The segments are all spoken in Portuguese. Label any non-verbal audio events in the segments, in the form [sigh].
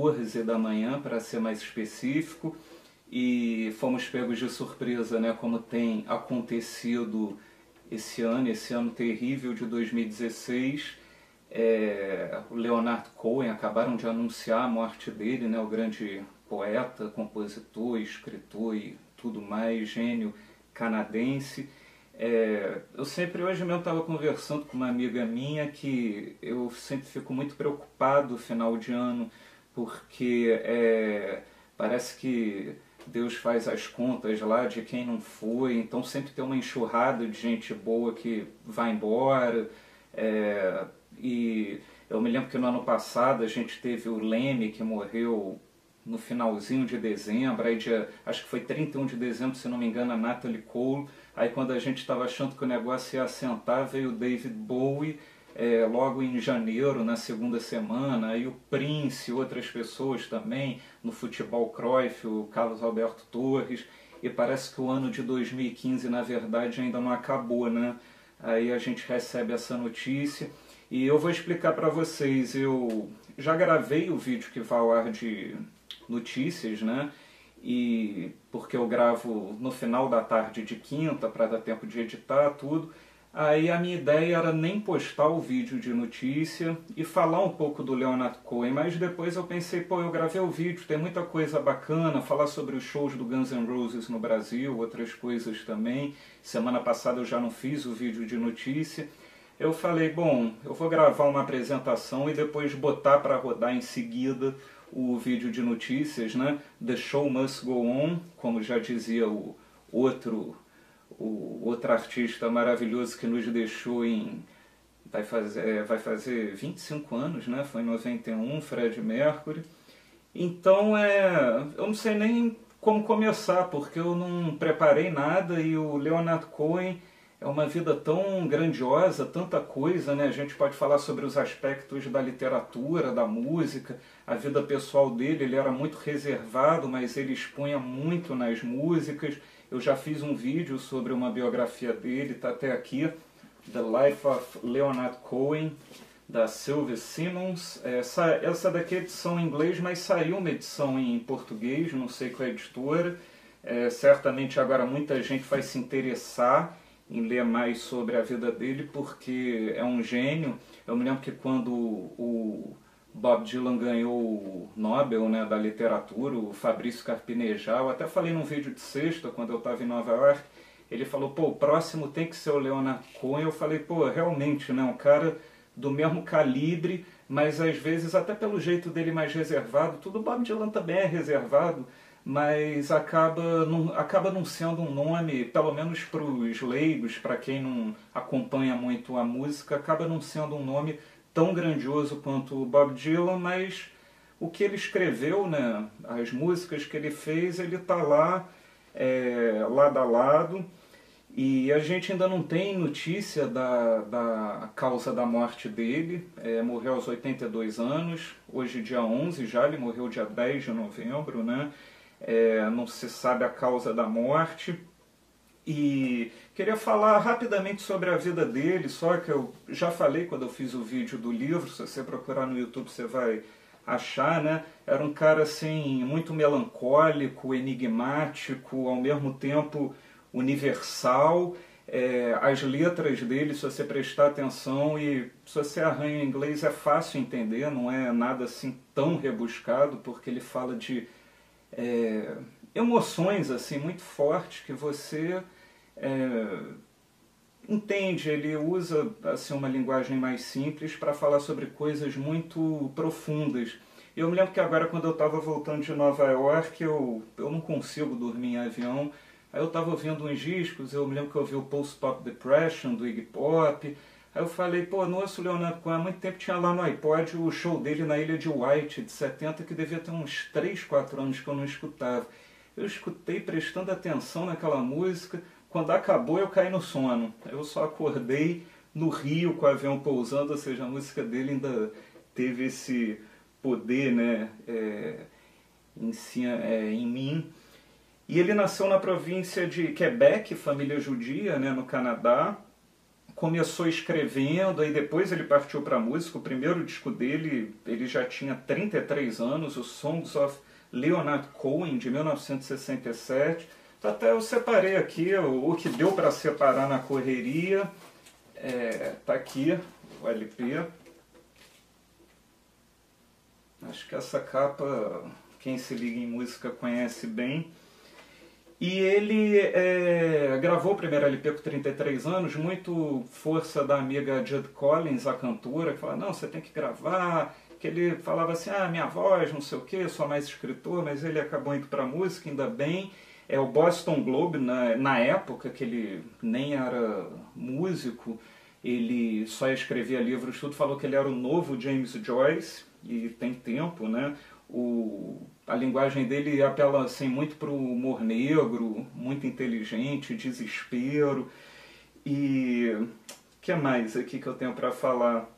14 da manhã, para ser mais específico, e fomos pegos de surpresa, né, como tem acontecido esse ano, esse ano terrível de 2016. É, o Leonard Cohen acabaram de anunciar a morte dele, né, o grande poeta, compositor, escritor e tudo mais, gênio canadense. É, eu sempre, hoje mesmo estava conversando com uma amiga minha que eu sempre fico muito preocupado final de ano, porque é, parece que Deus faz as contas lá de quem não foi, então sempre tem uma enxurrada de gente boa que vai embora. É, e eu me lembro que no ano passado a gente teve o Leme que morreu no finalzinho de dezembro, aí dia, acho que foi 31 de dezembro, se não me engano, a Natalie Cole. Aí quando a gente estava achando que o negócio ia assentar, veio o David Bowie é, logo em janeiro, na segunda semana, aí o Prince, outras pessoas também, no futebol Cruyff, o Carlos Alberto Torres, e parece que o ano de 2015, na verdade, ainda não acabou, né? Aí a gente recebe essa notícia e eu vou explicar para vocês, eu já gravei o vídeo que vai ao ar de notícias, né? E porque eu gravo no final da tarde de quinta para dar tempo de editar tudo. Aí a minha ideia era nem postar o vídeo de notícia e falar um pouco do Leonard Cohen, mas depois eu pensei, pô, eu gravei o vídeo, tem muita coisa bacana, falar sobre os shows do Guns N' Roses no Brasil, outras coisas também. Semana passada eu já não fiz o vídeo de notícia. Eu falei, bom, eu vou gravar uma apresentação e depois botar para rodar em seguida o vídeo de notícias, né? The Show Must Go On, como já dizia o outro, o outro artista maravilhoso que nos deixou em. Vai fazer, é, vai fazer 25 anos, né? Foi em 91, Fred Mercury. Então, é, eu não sei nem como começar, porque eu não preparei nada e o Leonard Cohen é uma vida tão grandiosa, tanta coisa, né? A gente pode falar sobre os aspectos da literatura, da música, a vida pessoal dele, ele era muito reservado, mas ele expunha muito nas músicas. Eu já fiz um vídeo sobre uma biografia dele, está até aqui, The Life of Leonard Cohen, da Sylvia Simmons. Essa, essa daqui é edição em inglês, mas saiu uma edição em português, não sei qual é a editora. É, certamente agora muita gente vai se interessar em ler mais sobre a vida dele, porque é um gênio. Eu me lembro que quando o Bob Dylan ganhou o Nobel né, da literatura, o Fabrício Carpinejar, eu até falei num vídeo de sexta, quando eu estava em Nova York, ele falou, pô, o próximo tem que ser o Leonard Cohen. Eu falei, pô, realmente, né, um cara do mesmo calibre, mas às vezes até pelo jeito dele mais reservado, tudo Bob Dylan também é reservado, mas acaba não, acaba não sendo um nome, pelo menos para os leigos, para quem não acompanha muito a música, acaba não sendo um nome tão grandioso quanto o Bob Dylan, mas o que ele escreveu, né, as músicas que ele fez, ele está lá, é, lado a lado, e a gente ainda não tem notícia da, da causa da morte dele, é, morreu aos 82 anos, hoje dia 11 já, ele morreu dia 10 de novembro, né, é, não se sabe a causa da morte. E queria falar rapidamente sobre a vida dele, só que eu já falei quando eu fiz o vídeo do livro, se você procurar no YouTube você vai achar, né? Era um cara assim muito melancólico, enigmático, ao mesmo tempo universal. É, as letras dele, se você prestar atenção e se você arranha em inglês é fácil entender, não é nada assim tão rebuscado, porque ele fala de é, emoções assim muito fortes que você é, entende. Ele usa assim uma linguagem mais simples para falar sobre coisas muito profundas. Eu me lembro que agora quando eu estava voltando de Nova York, eu, eu não consigo dormir em avião. Aí eu estava ouvindo uns discos, eu me lembro que eu ouvi o Post Pop Depression do Iggy Pop, Aí eu falei, pô, nossa, o Leonardo Cohen há muito tempo tinha lá no iPod o show dele na Ilha de White, de 70, que devia ter uns 3, 4 anos que eu não escutava. Eu escutei prestando atenção naquela música, quando acabou eu caí no sono. Eu só acordei no Rio com o avião pousando, ou seja, a música dele ainda teve esse poder né, é, em, é, em mim. E ele nasceu na província de Quebec, família judia, né, no Canadá começou escrevendo, aí depois ele partiu para a música. O primeiro disco dele, ele já tinha 33 anos, o Songs of Leonard Cohen, de 1967. Então, até eu separei aqui o, que deu para separar na correria. É, tá aqui o LP. Acho que essa capa, quem se liga em música conhece bem. E ele é, gravou o primeiro LP com 33 anos, muito força da amiga Judd Collins, a cantora, que fala, não, você tem que gravar, que ele falava assim, ah, minha voz, não sei o que, sou mais escritor, mas ele acabou indo para música, ainda bem. É o Boston Globe, na, na época que ele nem era músico, ele só escrevia livros, tudo falou que ele era o novo James Joyce, e tem tempo, né? O, a linguagem dele apela assim, muito para o humor negro, muito inteligente, desespero. E o que mais aqui que eu tenho para falar?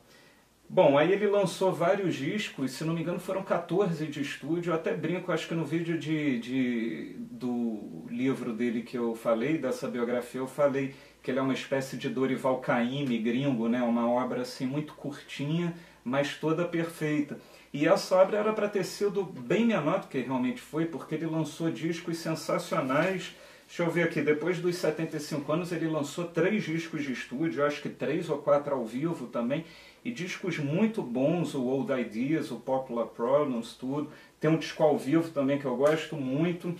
Bom, aí ele lançou vários discos, se não me engano foram 14 de estúdio, eu até brinco, acho que no vídeo de, de, do livro dele que eu falei, dessa biografia, eu falei que ele é uma espécie de Dorival Caymmi gringo, né? uma obra assim muito curtinha, mas toda perfeita. E essa obra era para ter sido bem menor do que realmente foi, porque ele lançou discos sensacionais. Deixa eu ver aqui, depois dos 75 anos ele lançou três discos de estúdio, acho que três ou quatro ao vivo também, e discos muito bons, o Old Ideas, o Popular Problems, tudo. Tem um disco ao vivo também que eu gosto muito,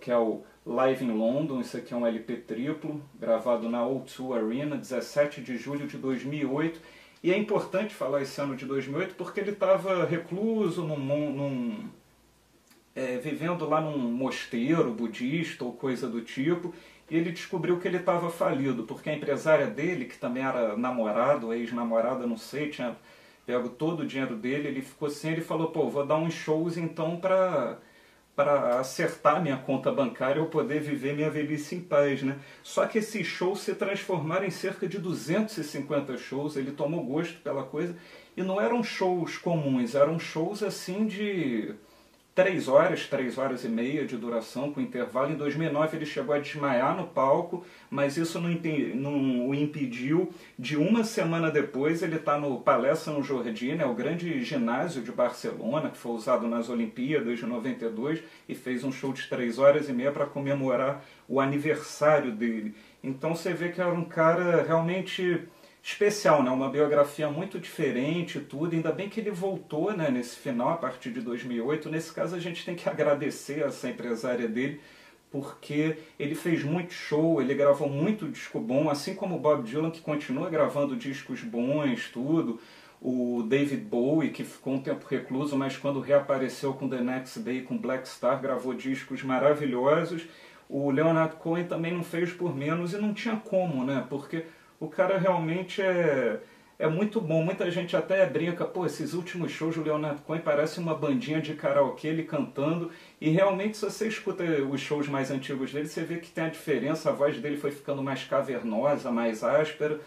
que é o Live in London, isso aqui é um LP triplo, gravado na O2 Arena, 17 de julho de 2008 e é importante falar esse ano de 2008 porque ele estava recluso, num, num é, vivendo lá num mosteiro budista ou coisa do tipo, ele descobriu que ele estava falido, porque a empresária dele, que também era namorado, ex-namorada, não sei, tinha pego todo o dinheiro dele, ele ficou assim, ele falou, pô, vou dar uns shows então para para acertar minha conta bancária eu poder viver minha velhice em paz, né? Só que esses shows se transformaram em cerca de 250 shows, ele tomou gosto pela coisa, e não eram shows comuns, eram shows assim de três horas, três horas e meia de duração com intervalo. Em 2009 ele chegou a desmaiar no palco, mas isso não, não o impediu de uma semana depois ele estar tá no Palestra no Jordina, é o grande ginásio de Barcelona, que foi usado nas Olimpíadas de 92, e fez um show de três horas e meia para comemorar o aniversário dele. Então você vê que era um cara realmente especial, né? uma biografia muito diferente tudo. Ainda bem que ele voltou né, nesse final, a partir de 2008. Nesse caso, a gente tem que [laughs] agradecer essa empresária dele, porque ele fez muito show, ele gravou muito disco bom, assim como o Bob Dylan, que continua gravando discos bons, tudo. O David Bowie, que ficou um tempo recluso, mas quando reapareceu com The Next Day, com Black Star, gravou discos maravilhosos. O Leonard Cohen também não fez por menos e não tinha como, né? Porque o cara realmente é, é muito bom. Muita gente até brinca, pô, esses últimos shows do Leonardo Cohen parece uma bandinha de karaokê, ele cantando. E realmente, se você escuta os shows mais antigos dele, você vê que tem a diferença. A voz dele foi ficando mais cavernosa, mais áspera.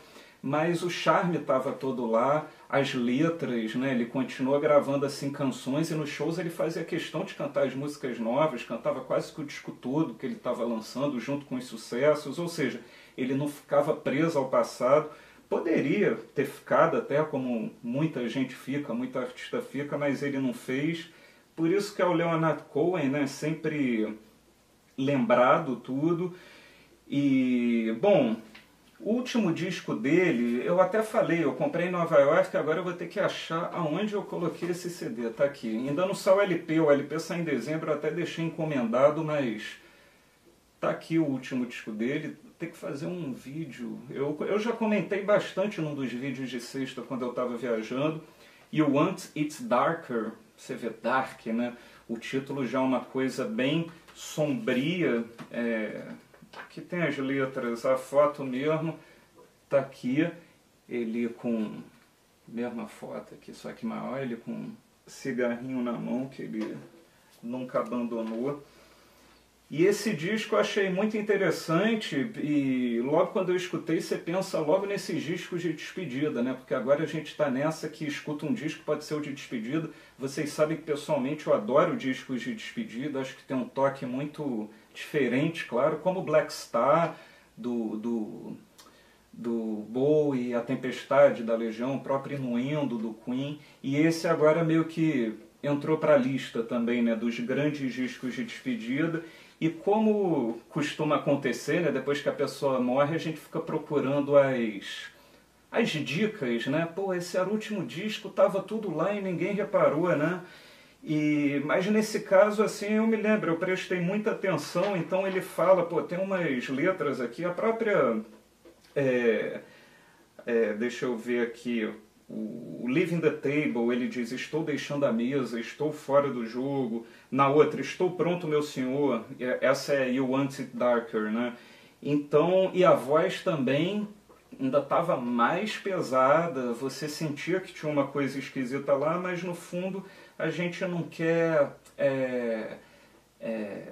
Mas o charme estava todo lá, as letras, né? Ele continuou gravando assim canções e nos shows ele fazia questão de cantar as músicas novas, cantava quase que o disco todo que ele estava lançando junto com os sucessos, ou seja, ele não ficava preso ao passado. Poderia ter ficado até como muita gente fica, muita artista fica, mas ele não fez. Por isso que é o Leonard Cohen, né, sempre lembrado tudo. E, bom, o último disco dele, eu até falei, eu comprei em Nova York, agora eu vou ter que achar aonde eu coloquei esse CD, tá aqui. Ainda não saiu o LP, o LP sai em dezembro, eu até deixei encomendado, mas tá aqui o último disco dele, ter que fazer um vídeo. Eu, eu já comentei bastante num dos vídeos de sexta quando eu estava viajando. E o Once It's Darker, você vê Dark, né? O título já é uma coisa bem sombria, é, que tem as letras, a foto mesmo tá aqui, ele com mesma foto aqui, só que maior, ele com cigarrinho na mão que ele nunca abandonou. E esse disco eu achei muito interessante e logo quando eu escutei você pensa logo nesses discos de despedida, né? Porque agora a gente está nessa que escuta um disco pode ser o de despedida. Vocês sabem que pessoalmente eu adoro discos de despedida, acho que tem um toque muito diferente, claro, como Black Star do, do do Bowie, A Tempestade da Legião, o próprio Inuendo do Queen, e esse agora meio que entrou para a lista também né, dos grandes discos de despedida. E como costuma acontecer, né, depois que a pessoa morre, a gente fica procurando as, as dicas, né? Pô, esse era o último disco, tava tudo lá e ninguém reparou, né? E, mas nesse caso, assim, eu me lembro, eu prestei muita atenção, então ele fala, pô, tem umas letras aqui, a própria. É, é, deixa eu ver aqui, o Leaving the Table, ele diz: Estou deixando a mesa, estou fora do jogo. Na outra, Estou pronto, meu senhor. Essa é You Want It Darker, né? Então, e a voz também ainda estava mais pesada, você sentia que tinha uma coisa esquisita lá, mas no fundo a gente não quer é, é,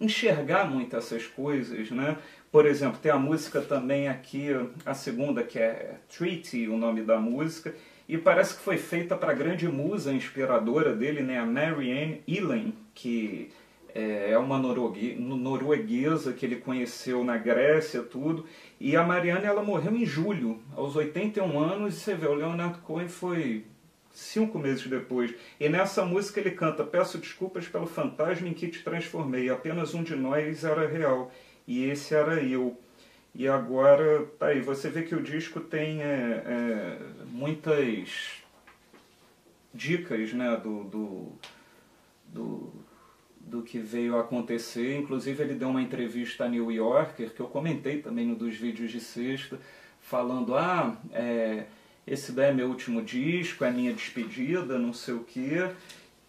enxergar muito essas coisas, né? Por exemplo, tem a música também aqui, a segunda, que é Treaty, o nome da música, e parece que foi feita para a grande musa inspiradora dele, né, a Marianne Elen, que é, é uma norueguesa que ele conheceu na Grécia, tudo. E a Marianne, ela morreu em julho, aos 81 anos, e você vê, o Leonard Cohen foi cinco meses depois. E nessa música ele canta: Peço desculpas pelo fantasma em que te transformei, apenas um de nós era real e esse era eu. E agora, tá aí, você vê que o disco tem é, é, muitas dicas né, do, do, do, do, que veio a acontecer. Inclusive, ele deu uma entrevista a New Yorker, que eu comentei também no dos vídeos de sexta, falando: ah, é, esse daí é meu último disco, é minha despedida, não sei o quê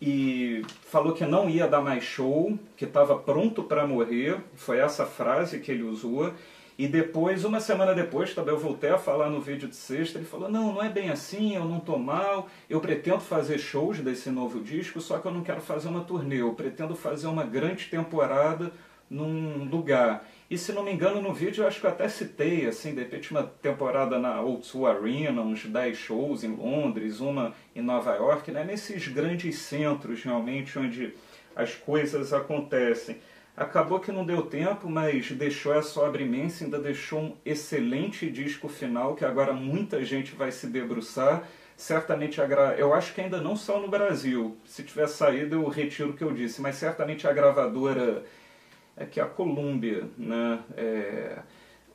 e falou que não ia dar mais show, que estava pronto para morrer. Foi essa frase que ele usou. E depois, uma semana depois, também eu voltei a falar no vídeo de sexta, ele falou, não, não é bem assim, eu não tô mal, eu pretendo fazer shows desse novo disco, só que eu não quero fazer uma turnê, eu pretendo fazer uma grande temporada num lugar. E se não me engano, no vídeo eu acho que eu até citei, assim, de repente uma temporada na O2 Arena, uns 10 shows em Londres, uma em Nova York, né? nesses grandes centros realmente onde as coisas acontecem. Acabou que não deu tempo, mas deixou essa obra imensa, ainda deixou um excelente disco final que agora muita gente vai se debruçar. Certamente eu acho que ainda não só no Brasil. Se tiver saído eu retiro o que eu disse, mas certamente a gravadora é que a Columbia né, é,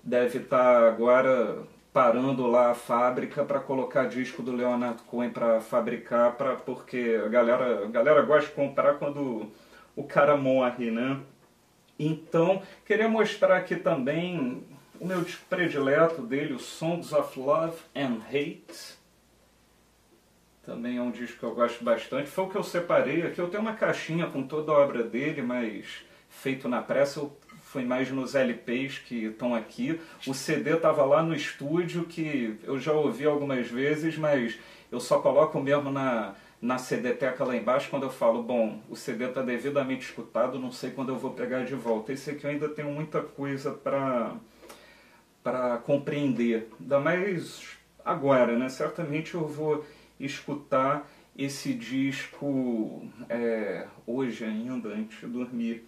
deve estar tá agora parando lá a fábrica para colocar disco do Leonard Cohen para fabricar, pra, porque a galera, a galera gosta de comprar quando o cara morre, né? Então, queria mostrar aqui também o meu disco predileto dele, o Songs of Love and Hate. Também é um disco que eu gosto bastante. Foi o que eu separei aqui. Eu tenho uma caixinha com toda a obra dele, mas feito na pressa, eu fui mais nos LPs que estão aqui. O CD estava lá no estúdio, que eu já ouvi algumas vezes, mas eu só coloco mesmo na, na CD-teca lá embaixo quando eu falo, bom, o CD está devidamente escutado, não sei quando eu vou pegar de volta. Esse aqui eu ainda tenho muita coisa para para compreender. Ainda mais agora, né? Certamente eu vou escutar esse disco é, hoje ainda, antes de dormir.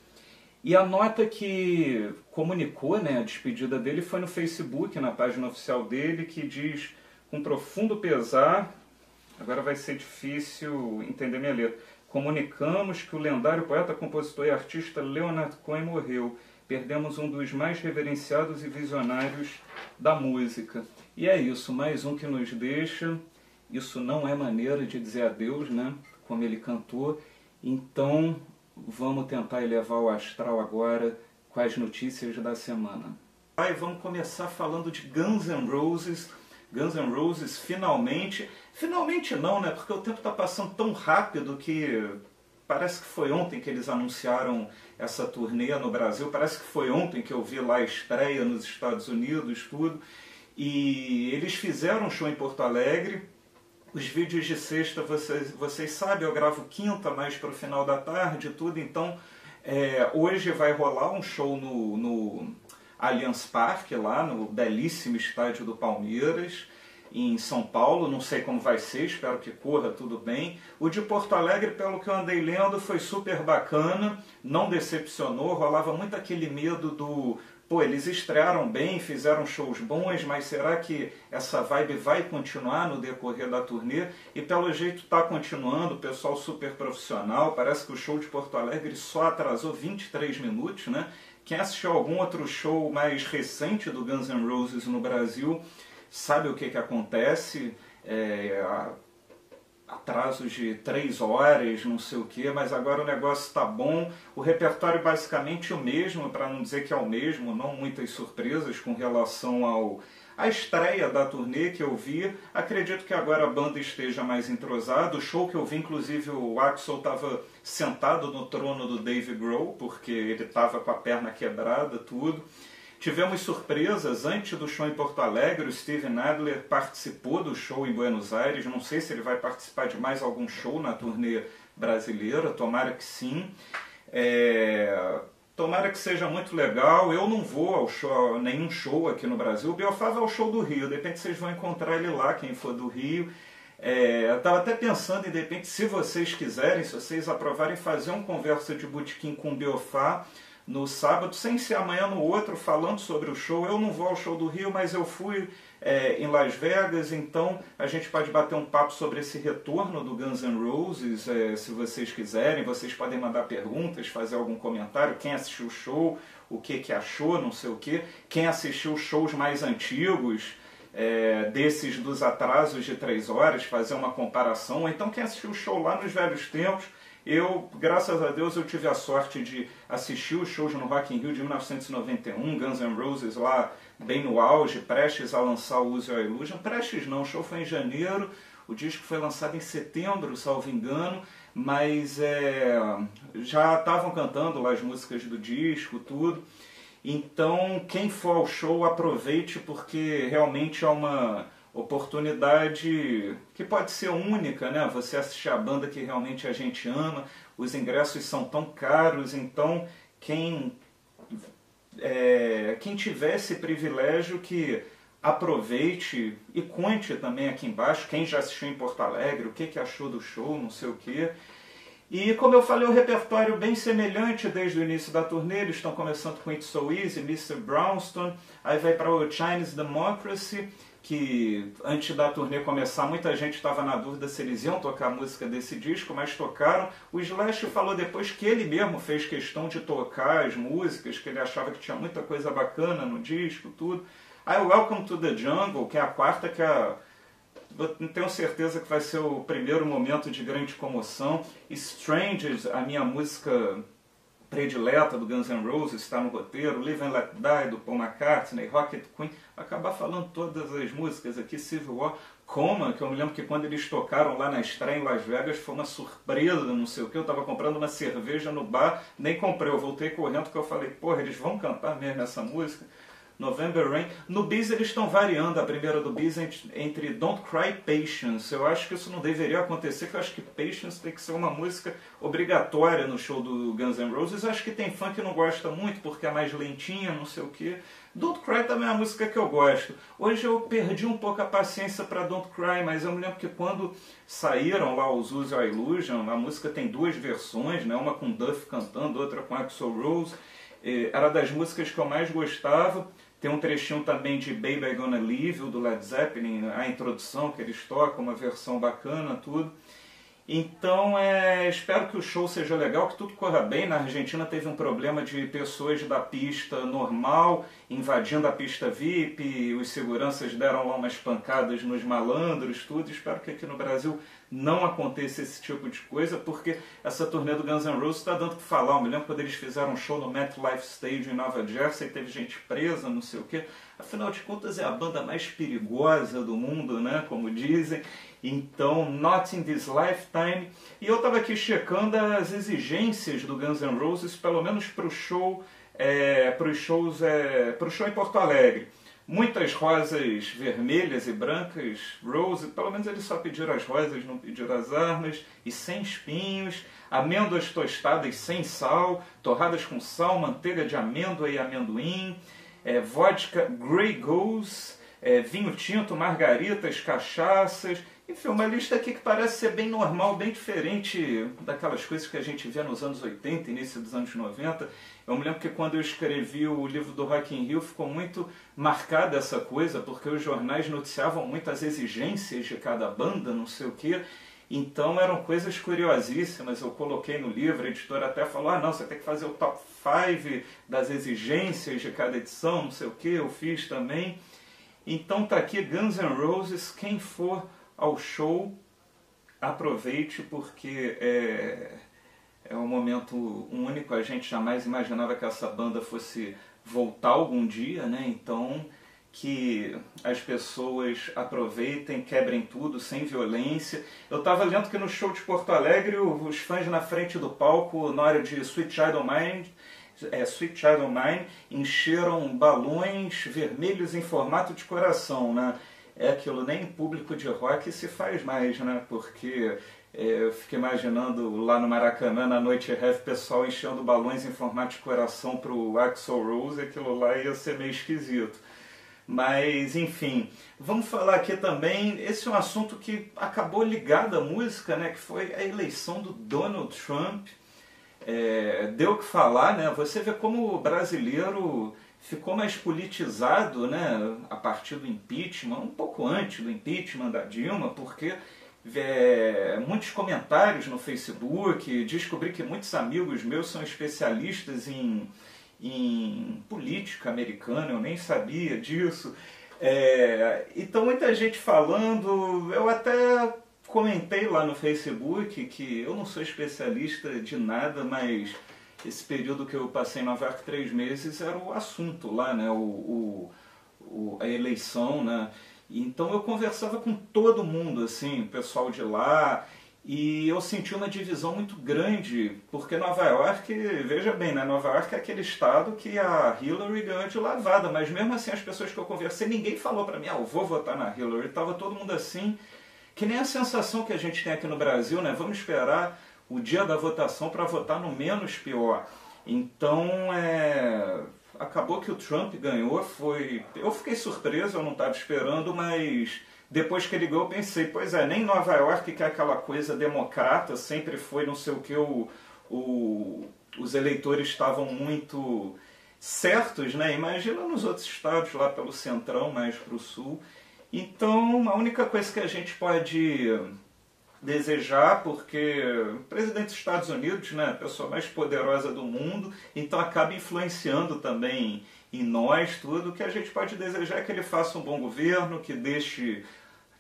E a nota que comunicou né, a despedida dele foi no Facebook, na página oficial dele, que diz com profundo pesar, agora vai ser difícil entender minha letra, comunicamos que o lendário poeta, compositor e artista Leonard Cohen morreu. Perdemos um dos mais reverenciados e visionários da música. E é isso, mais um que nos deixa. Isso não é maneira de dizer adeus, né? Como ele cantou. Então, vamos tentar elevar o astral agora com as notícias da semana. Aí vamos começar falando de Guns N' Roses. Guns N' Roses finalmente, finalmente não, né? Porque o tempo está passando tão rápido que parece que foi ontem que eles anunciaram essa turnê no Brasil. Parece que foi ontem que eu vi lá a estreia nos Estados Unidos, tudo. E eles fizeram um show em Porto Alegre os vídeos de sexta, vocês, vocês sabem, eu gravo quinta, mais para o final da tarde tudo. Então, é, hoje vai rolar um show no, no Allianz Parque, lá no belíssimo estádio do Palmeiras em São Paulo, não sei como vai ser, espero que corra tudo bem. O de Porto Alegre, pelo que eu andei lendo, foi super bacana, não decepcionou, rolava muito aquele medo do pô, eles estrearam bem, fizeram shows bons, mas será que essa vibe vai continuar no decorrer da turnê? E pelo jeito está continuando, o pessoal super profissional, parece que o show de Porto Alegre só atrasou 23 minutos, né? Quem assistiu algum outro show mais recente do Guns N' Roses no Brasil sabe o que, que acontece. É, atrasos de três horas, não sei o que, mas agora o negócio está bom. O repertório basicamente o mesmo, para não dizer que é o mesmo, não muitas surpresas com relação ao a estreia da turnê que eu vi. Acredito que agora a banda esteja mais entrosada. O show que eu vi, inclusive, o Axel estava sentado no trono do Dave Grohl, porque ele estava com a perna quebrada, tudo. Tivemos surpresas antes do show em Porto Alegre. O Steven Adler participou do show em Buenos Aires. Não sei se ele vai participar de mais algum show na turnê brasileira. Tomara que sim. É... Tomara que seja muito legal. Eu não vou ao show, nenhum show aqui no Brasil. O Biofava é o show do Rio. De repente vocês vão encontrar ele lá, quem for do Rio. É, eu estava até pensando de repente, se vocês quiserem, se vocês aprovarem, fazer um conversa de botequim com o Biofá no sábado, sem ser amanhã no outro, falando sobre o show. Eu não vou ao show do Rio, mas eu fui é, em Las Vegas, então a gente pode bater um papo sobre esse retorno do Guns N' Roses, é, se vocês quiserem. Vocês podem mandar perguntas, fazer algum comentário. Quem assistiu o show, o que, que achou, não sei o que. Quem assistiu shows mais antigos. É, desses dos atrasos de três horas, fazer uma comparação, ou então quem assistiu o show lá nos velhos tempos, eu, graças a Deus, eu tive a sorte de assistir os shows no Rock in Rio de 1991, Guns N' Roses lá bem no auge, prestes a lançar o Use Your Illusion. Prestes não, o show foi em janeiro, o disco foi lançado em setembro, salvo engano, mas é, já estavam cantando lá as músicas do disco, tudo. Então, quem for ao show, aproveite porque realmente é uma oportunidade que pode ser única, né? Você assistir a banda que realmente a gente ama, os ingressos são tão caros, então quem é, quem tiver esse privilégio que aproveite e conte também aqui embaixo quem já assistiu em Porto Alegre, o que, que achou do show, não sei o que. E como eu falei, o repertório bem semelhante desde o início da turnê, eles estão começando com It's So Easy, Mr. Brownstone, aí vai para o Chinese Democracy, que antes da turnê começar, muita gente estava na dúvida se eles iam tocar a música desse disco, mas tocaram. O Slash falou depois que ele mesmo fez questão de tocar as músicas, que ele achava que tinha muita coisa bacana no disco, tudo. Aí Welcome to the Jungle, que é a quarta, que é eu tenho certeza que vai ser o primeiro momento de grande comoção. Strangers, a minha música predileta do Guns N' Roses está no roteiro, Live and Let Die do Paul McCartney, Rocket Queen, acabar falando todas as músicas aqui, Civil War, Coma, que eu me lembro que quando eles tocaram lá na estreia em Las Vegas foi uma surpresa, não sei o que, eu estava comprando uma cerveja no bar, nem comprei, eu voltei correndo porque eu falei, porra, eles vão cantar mesmo essa música? November Rain. No Bis eles estão variando a primeira do Bis entre Don't Cry Patience. Eu acho que isso não deveria acontecer, porque eu acho que Patience tem que ser uma música obrigatória no show do Guns N' Roses. Eu acho que tem fã que não gosta muito porque é mais lentinha, não sei o que. Don't Cry também é uma música que eu gosto. Hoje eu perdi um pouco a paciência para Don't Cry, mas eu me lembro que quando saíram lá os Use Your Illusion, a música tem duas versões, né? uma com Duff cantando, outra com Axel Rose. Era das músicas que eu mais gostava. Tem um trechinho também de Baby Gonna Leave, do Led Zeppelin, a introdução que eles tocam, uma versão bacana, tudo. Então, é, espero que o show seja legal, que tudo corra bem. Na Argentina teve um problema de pessoas da pista normal invadindo a pista VIP, os seguranças deram lá umas pancadas nos malandros, tudo. Espero que aqui no Brasil não aconteça esse tipo de coisa, porque essa turnê do Guns N' Roses está dando o que falar. Eu me lembro quando eles fizeram um show no MetLife Stadium em Nova Jersey, teve gente presa, não sei o quê. Afinal de contas, é a banda mais perigosa do mundo, né? Como dizem. Então, Not in This Lifetime. E eu estava aqui checando as exigências do Guns N' Roses, pelo menos para o show, é, para é, para o show em Porto Alegre. Muitas rosas vermelhas e brancas, rose, pelo menos eles só pediram as rosas, não pediram as armas, e sem espinhos, amêndoas tostadas sem sal, torradas com sal, manteiga de amêndoa e amendoim, é, vodka Grey Goose, é, vinho tinto, margaritas, cachaças, Enfim, uma lista aqui que parece ser bem normal, bem diferente daquelas coisas que a gente vê nos anos 80, início dos anos 90. Eu me lembro que quando eu escrevi o livro do Rock in Rio ficou muito marcada essa coisa, porque os jornais noticiavam muitas exigências de cada banda, não sei o quê. Então eram coisas curiosíssimas, eu coloquei no livro, a editora até falou, ah não, você tem que fazer o top 5 das exigências de cada edição, não sei o que, eu fiz também. Então tá aqui Guns N' Roses, quem for ao show, aproveite porque é, é um momento único, a gente jamais imaginava que essa banda fosse voltar algum dia, né? Então que as pessoas aproveitem, quebrem tudo sem violência. Eu estava lendo que no show de Porto Alegre, os fãs na frente do palco, na hora de Sweet Child of Mine, é, Sweet Child Mine, encheram balões vermelhos em formato de coração, né? É aquilo, nem em público de rock se faz mais, né? Porque é, eu fico imaginando lá no Maracanã, na noite heavy, pessoal enchendo balões em formato de coração para o Axel Rose, aquilo lá ia ser meio esquisito. Mas, enfim, vamos falar aqui também, esse é um assunto que acabou ligado à música, né, que foi a eleição do Donald Trump. É, deu o que falar, né? Você vê como o brasileiro ficou mais politizado, né, a partir do impeachment, um pouco antes do impeachment da Dilma, porque é, muitos comentários no Facebook, descobri que muitos amigos meus são especialistas em em política americana, eu nem sabia disso. É, então muita gente falando, eu até comentei lá no Facebook que eu não sou especialista de nada, mas esse período que eu passei em Nova York três meses era o assunto lá, né? O, o, a eleição, né? Então eu conversava com todo mundo, assim, o pessoal de lá, e eu senti uma divisão muito grande, porque Nova York, veja bem, né? Nova York é aquele estado que a Hillary ganhou de lavada, mas mesmo assim as pessoas que eu conversei, ninguém falou para mim, ah, eu vou votar na Hillary. Tava todo mundo assim, que nem a sensação que a gente tem aqui no Brasil, né? Vamos esperar o dia da votação para votar no menos pior. Então, é... acabou que o Trump ganhou, foi... Eu fiquei surpreso, eu não estava esperando, mas depois que ganhou, eu pensei, pois é, nem Nova York, que é aquela coisa democrata, sempre foi não sei o que, o, o, os eleitores estavam muito certos, né? Imagina nos outros estados, lá pelo centrão, mais para o sul. Então, a única coisa que a gente pode desejar, porque o presidente dos Estados Unidos, né, a pessoa mais poderosa do mundo, então acaba influenciando também em nós tudo. O que a gente pode desejar é que ele faça um bom governo, que deixe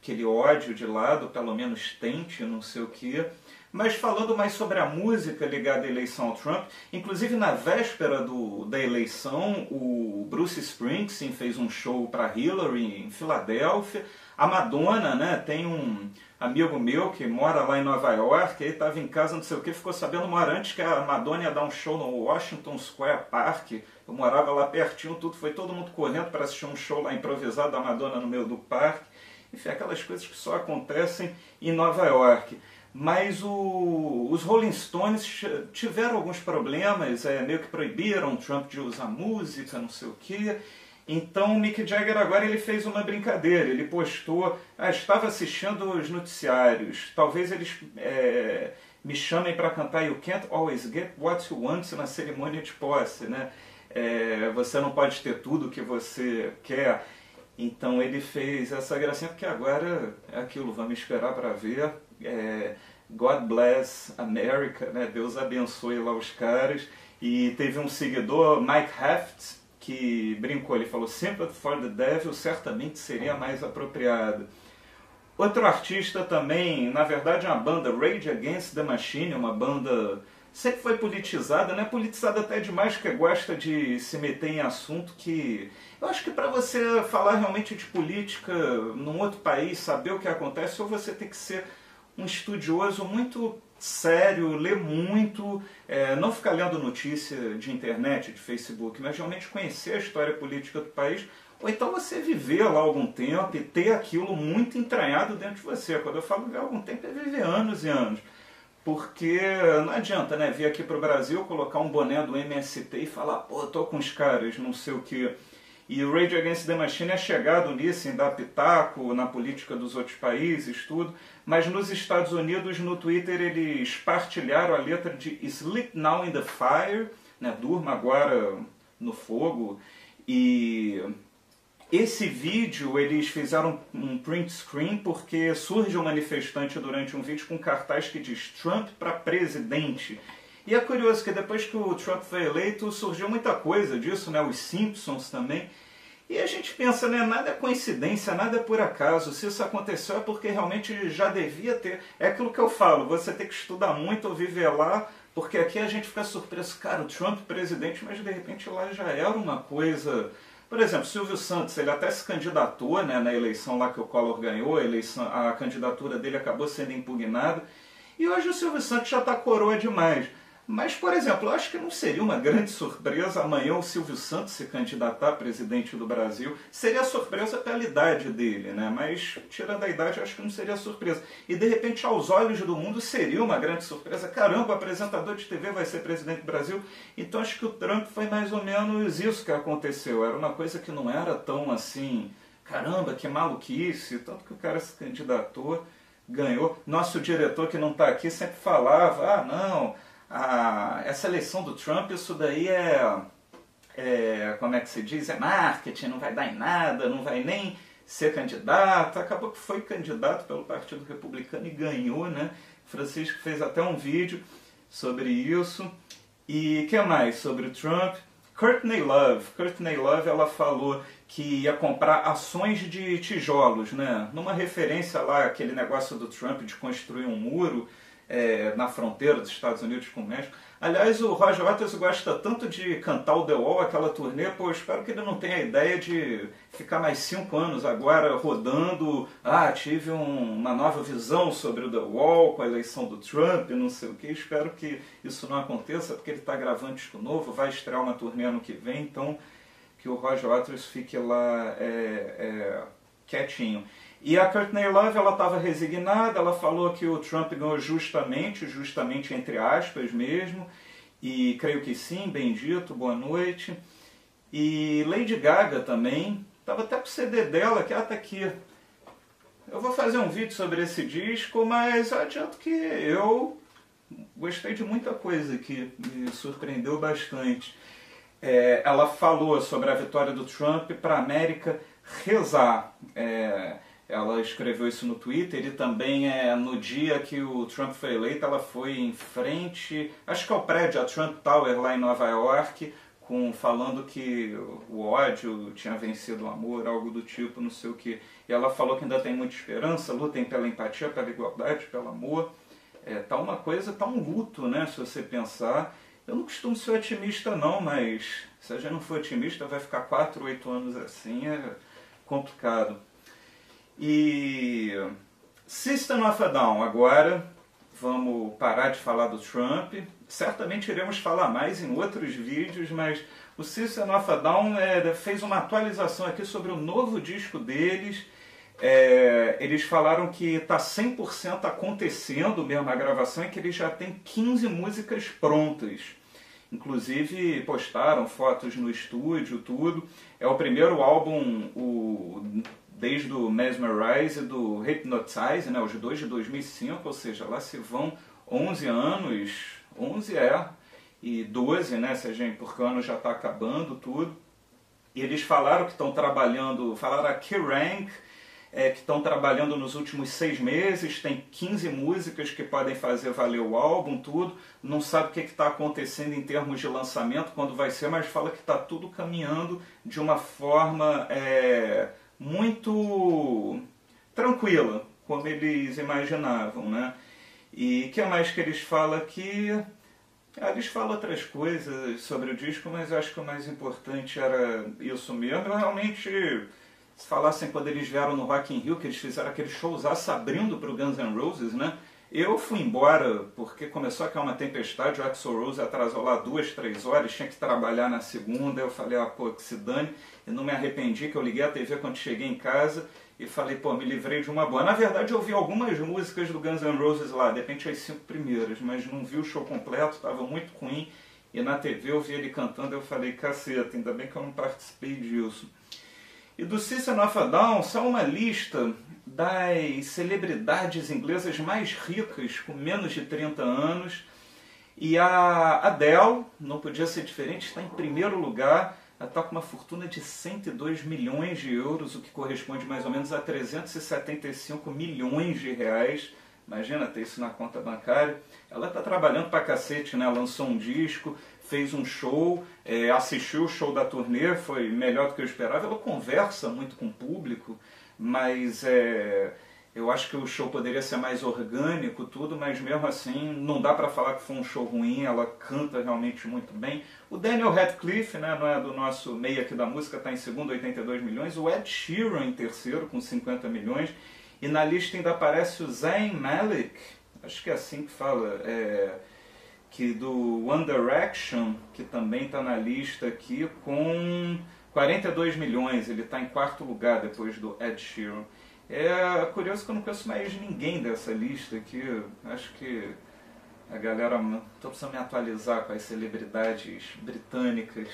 aquele ódio de lado, pelo menos tente, não sei o que. Mas falando mais sobre a música ligada à eleição ao Trump, inclusive na véspera do, da eleição, o Bruce Springsteen fez um show para Hillary em Filadélfia. A Madonna, né, tem um amigo meu que mora lá em Nova York, ele estava em casa, não sei o que, ficou sabendo uma hora antes que a Madonna ia dar um show no Washington Square Park. Eu morava lá pertinho, tudo, foi todo mundo correndo para assistir um show lá improvisado da Madonna no meio do parque. Enfim, aquelas coisas que só acontecem em Nova York. Mas o, os Rolling Stones tiveram alguns problemas, é, meio que proibiram Trump de usar música, não sei o quê. Então o Mick Jagger agora ele fez uma brincadeira, ele postou, ah, estava assistindo os noticiários, talvez eles é, me chamem para cantar You Can't Always Get What You Want na cerimônia de posse, né? É, você não pode ter tudo o que você quer. Então ele fez essa gracinha, porque agora é aquilo, vamos esperar para ver. É, God bless America, né? Deus abençoe lá os caras. E teve um seguidor, Mike Heft, que brincou, ele falou, Sympathy for the Devil certamente seria mais apropriado. Outro artista também, na verdade é uma banda, Rage Against the Machine, uma banda sempre foi politizada, né? Politizada até demais, que gosta de se meter em assunto que... Eu acho que para você falar realmente de política num outro país, saber o que acontece, ou você tem que ser um estudioso muito sério, ler muito, é, não ficar lendo notícia de internet, de Facebook, mas realmente conhecer a história política do país, ou então você viver lá algum tempo e ter aquilo muito entranhado dentro de você. Quando eu falo viver algum tempo, é viver anos e anos porque não adianta, né, vir aqui para o Brasil, colocar um boné do MST e falar, pô, tô com os caras, não sei o que. E o Rage Against the Machine é chegado nisso, em dar pitaco na política dos outros países, tudo. Mas nos Estados Unidos, no Twitter, eles partilharam a letra de Sleep Now in the Fire, né? Durma agora no fogo. E esse vídeo eles fizeram um print screen porque surge um manifestante durante um vídeo com cartaz que diz Trump para presidente. E é curioso que depois que o Trump foi eleito surgiu muita coisa disso, né? Os Simpsons também. E a gente pensa, né? Nada é coincidência, nada é por acaso. Se isso aconteceu é porque realmente já devia ter. É aquilo que eu falo, você tem que estudar muito viver lá, porque aqui a gente fica surpreso. Cara, o Trump presidente, mas de repente lá já era uma coisa por exemplo, Silvio Santos, ele até se candidatou né, na eleição lá que o Collor ganhou, a, eleição, a candidatura dele acabou sendo impugnada, e hoje o Silvio Santos já está coroa demais. Mas, por exemplo, eu acho que não seria uma grande surpresa amanhã o Silvio Santos se candidatar a presidente do Brasil. Seria surpresa pela idade dele, né? Mas, tirando a idade, acho que não seria surpresa. E, de repente, aos olhos do mundo, seria uma grande surpresa. Caramba, o apresentador de TV vai ser presidente do Brasil. Então, acho que o Trump foi mais ou menos isso que aconteceu. Era uma coisa que não era tão assim, caramba, que maluquice. Tanto que o cara se candidatou, ganhou. Nosso diretor, que não está aqui, sempre falava, ah, não a, essa eleição do Trump, isso daí é, é, como é que se diz, é marketing, não vai dar em nada, não vai nem ser candidato. Acabou que foi candidato pelo Partido Republicano e ganhou, né? Francisco fez até um vídeo sobre isso. E que mais sobre o Trump? Courtney Love. Courtney Love ela falou que ia comprar ações de tijolos, né? Numa referência lá aquele negócio do Trump de construir um muro é, na fronteira dos Estados Unidos com o México. Aliás, o Roger Waters gosta tanto de cantar o The Wall, aquela turnê, pô, espero que ele não tenha a ideia de ficar mais cinco anos agora rodando. Ah, tive um, uma nova visão sobre o The Wall com a eleição do Trump, não sei o que. Espero que isso não aconteça, porque ele está gravando disco novo, vai estrear uma turnê ano que vem, então que o Roger Waters fique lá é, é, quietinho. E a Courtney Love ela estava resignada, ela falou que o Trump ganhou justamente, justamente entre aspas mesmo, e creio que sim, bendito, boa noite. E Lady Gaga também, estava até com o CD dela, que ela está aqui. Eu vou fazer um vídeo sobre esse disco, mas adianto que eu gostei de muita coisa que me surpreendeu bastante. É, ela falou sobre a vitória do Trump para a América rezar. É, ela escreveu isso no Twitter e também é no dia que o Trump foi eleito, ela foi em frente, acho que é o prédio, a Trump Tower lá em Nova York, com falando que o ódio tinha vencido o amor, algo do tipo, não sei o que. E ela falou que ainda tem muita esperança, lutem pela empatia, pela igualdade, pelo amor. É, tá uma coisa, tá um luto, né, se você pensar. Eu não costumo ser otimista não, mas se a gente não for otimista vai ficar 4, 8 anos assim, é complicado. E System of a Down, agora vamos parar de falar do Trump. Certamente iremos falar mais em outros vídeos, mas o System of a Down é, fez uma atualização aqui sobre o novo disco deles. É, eles falaram que está 100% acontecendo mesmo a gravação e que eles já têm 15 músicas prontas. Inclusive postaram fotos no estúdio, tudo. É o primeiro álbum, o desde o Mesmerize e do Hypnotize, né, os dois de 2005, ou seja, lá se vão 11 anos, 11 é, e 12, né, se gente, porque o ano já está acabando tudo. E eles falaram que estão trabalhando, falaram a Kerrang, é, que estão trabalhando nos últimos seis meses, tem 15 músicas que podem fazer valer o álbum, tudo. Não sabe o que está acontecendo em termos de lançamento, quando vai ser, mas fala que está tudo caminhando de uma forma é, muito tranquila, como eles imaginavam, né? E que mais que eles falam aqui? Ah, eles falam outras coisas sobre o disco, mas eu acho que o mais importante era isso mesmo. Eu realmente, se falassem quando eles vieram no Rock in Rio, que eles fizeram aquele showzaço abrindo para o Guns N' Roses, né? Eu fui embora porque começou a cair uma tempestade, o Axel Rose atrasou lá duas, três horas, tinha que trabalhar na segunda. Eu falei, ah, pô, que se dane. E não me arrependi que eu liguei a TV quando cheguei em casa e falei, pô, me livrei de uma boa. Na verdade, eu ouvi algumas músicas do Guns N' Roses lá, de repente as cinco primeiras, mas não vi o show completo, estava muito ruim e na TV eu vi ele cantando eu falei, caceta, ainda bem que eu não participei disso. E do System of a Down só uma lista das celebridades inglesas mais ricas com menos de 30 anos. E a Adele, não podia ser diferente, está em primeiro lugar. Ela está com uma fortuna de 102 milhões de euros, o que corresponde mais ou menos a 375 milhões de reais. Imagina ter isso na conta bancária. Ela está trabalhando pra cacete, né? Lançou um disco, fez um show, é, assistiu o show da turnê, foi melhor do que eu esperava. Ela conversa muito com o público, mas é, eu acho que o show poderia ser mais orgânico, tudo, mas mesmo assim não dá para falar que foi um show ruim. Ela canta realmente muito bem. O Daniel Radcliffe, né, não é do nosso meio aqui da música, está em segundo, 82 milhões. O Ed Sheeran em terceiro, com 50 milhões. E na lista ainda aparece o Zayn Malik, acho que é assim que fala, é, que do One Direction, que também está na lista aqui, com 42 milhões. Ele está em quarto lugar depois do Ed Sheeran. É curioso que eu não conheço mais ninguém dessa lista aqui. Acho que a galera. Estou precisando me atualizar com as celebridades britânicas.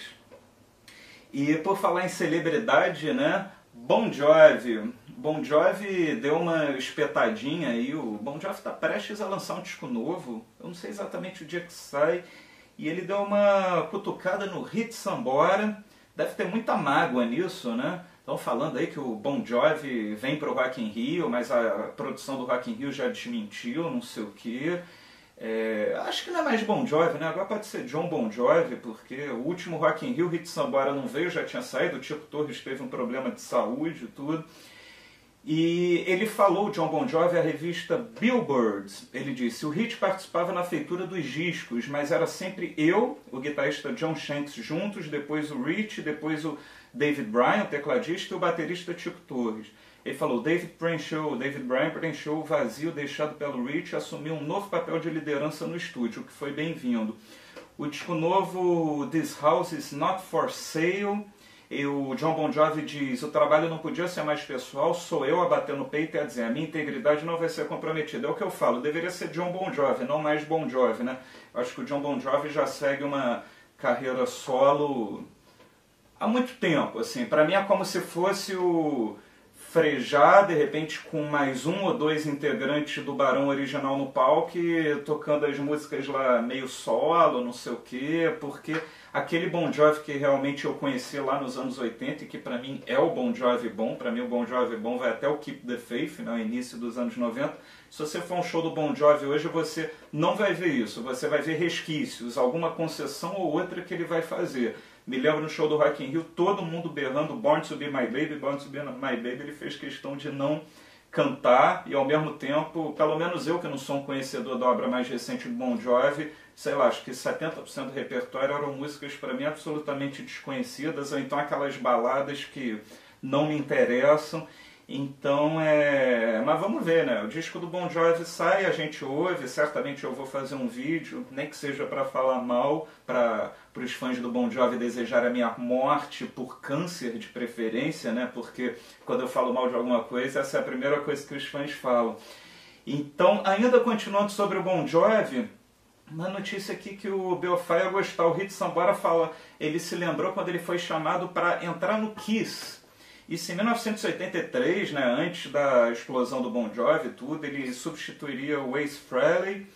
E por falar em celebridade, né? Bon Jovi. Bon Jovi deu uma espetadinha aí. O Bon Jovi está prestes a lançar um disco novo. Eu não sei exatamente o dia que sai. E ele deu uma cutucada no Hit Sambora. Deve ter muita mágoa nisso, né? Estão falando aí que o Bon Jovi vem para o Rock in Rio, mas a produção do Rock in Rio já desmentiu, não sei o quê. É, acho que não é mais Bon Jovi, né? Agora pode ser John Bon Jovi, porque o último Rock in Rio, Hit Sambora não veio, já tinha saído, o Tico Torres teve um problema de saúde e tudo. E ele falou, John Bon Jovi, à revista Billboard, ele disse, o Hit participava na feitura dos discos, mas era sempre eu, o guitarrista John Shanks juntos, depois o Rich, depois o David Bryan, o tecladista, e o baterista Tico Torres. Ele falou, David preencheu, David Bryan preencheu o vazio deixado pelo Rich e assumiu um novo papel de liderança no estúdio, o que foi bem-vindo. O disco novo, This House is Not For Sale, e o John Bon Jovi diz, o trabalho não podia ser mais pessoal, sou eu a bater no peito e a dizer, a minha integridade não vai ser comprometida. É o que eu falo, deveria ser John Bon Jovi, não mais Bon Jovi, né? Eu acho que o John Bon Jovi já segue uma carreira solo há muito tempo, assim. Para mim é como se fosse o frejar, de repente, com mais um ou dois integrantes do Barão original no palco tocando as músicas lá meio solo, não sei o quê, porque aquele Bon Jovi que realmente eu conheci lá nos anos 80 e que para mim é o Bon Jovi bom, para mim o Bon Jovi bom vai até o Keep the Faith, né, início dos anos 90. Se você for um show do Bon Jovi hoje, você não vai ver isso, você vai ver resquícios, alguma concessão ou outra que ele vai fazer. Me lembro no show do Rock in Rio, todo mundo berrando Born to Be My Baby, Born to Be My Baby. Ele fez questão de não cantar e ao mesmo tempo, pelo menos eu que não sou um conhecedor da obra mais recente do Bon Jovi, sei lá, acho que 70% do repertório eram músicas para mim absolutamente desconhecidas, ou então aquelas baladas que não me interessam. Então é. Mas vamos ver, né? O disco do Bon Jovi sai, a gente ouve, certamente eu vou fazer um vídeo, nem que seja para falar mal, para os fãs do Bon Jovi desejar a minha morte por câncer de preferência, né? Porque quando eu falo mal de alguma coisa, essa é a primeira coisa que os fãs falam. Então, ainda continuando sobre o Bon Jovi, uma notícia aqui que o Belfai ia gostar, o Hit Sambora fala, ele se lembrou quando ele foi chamado para entrar no Kiss isso em 1983, né, antes da explosão do Bon Jovi tudo, ele substituiria o Ace Frehley.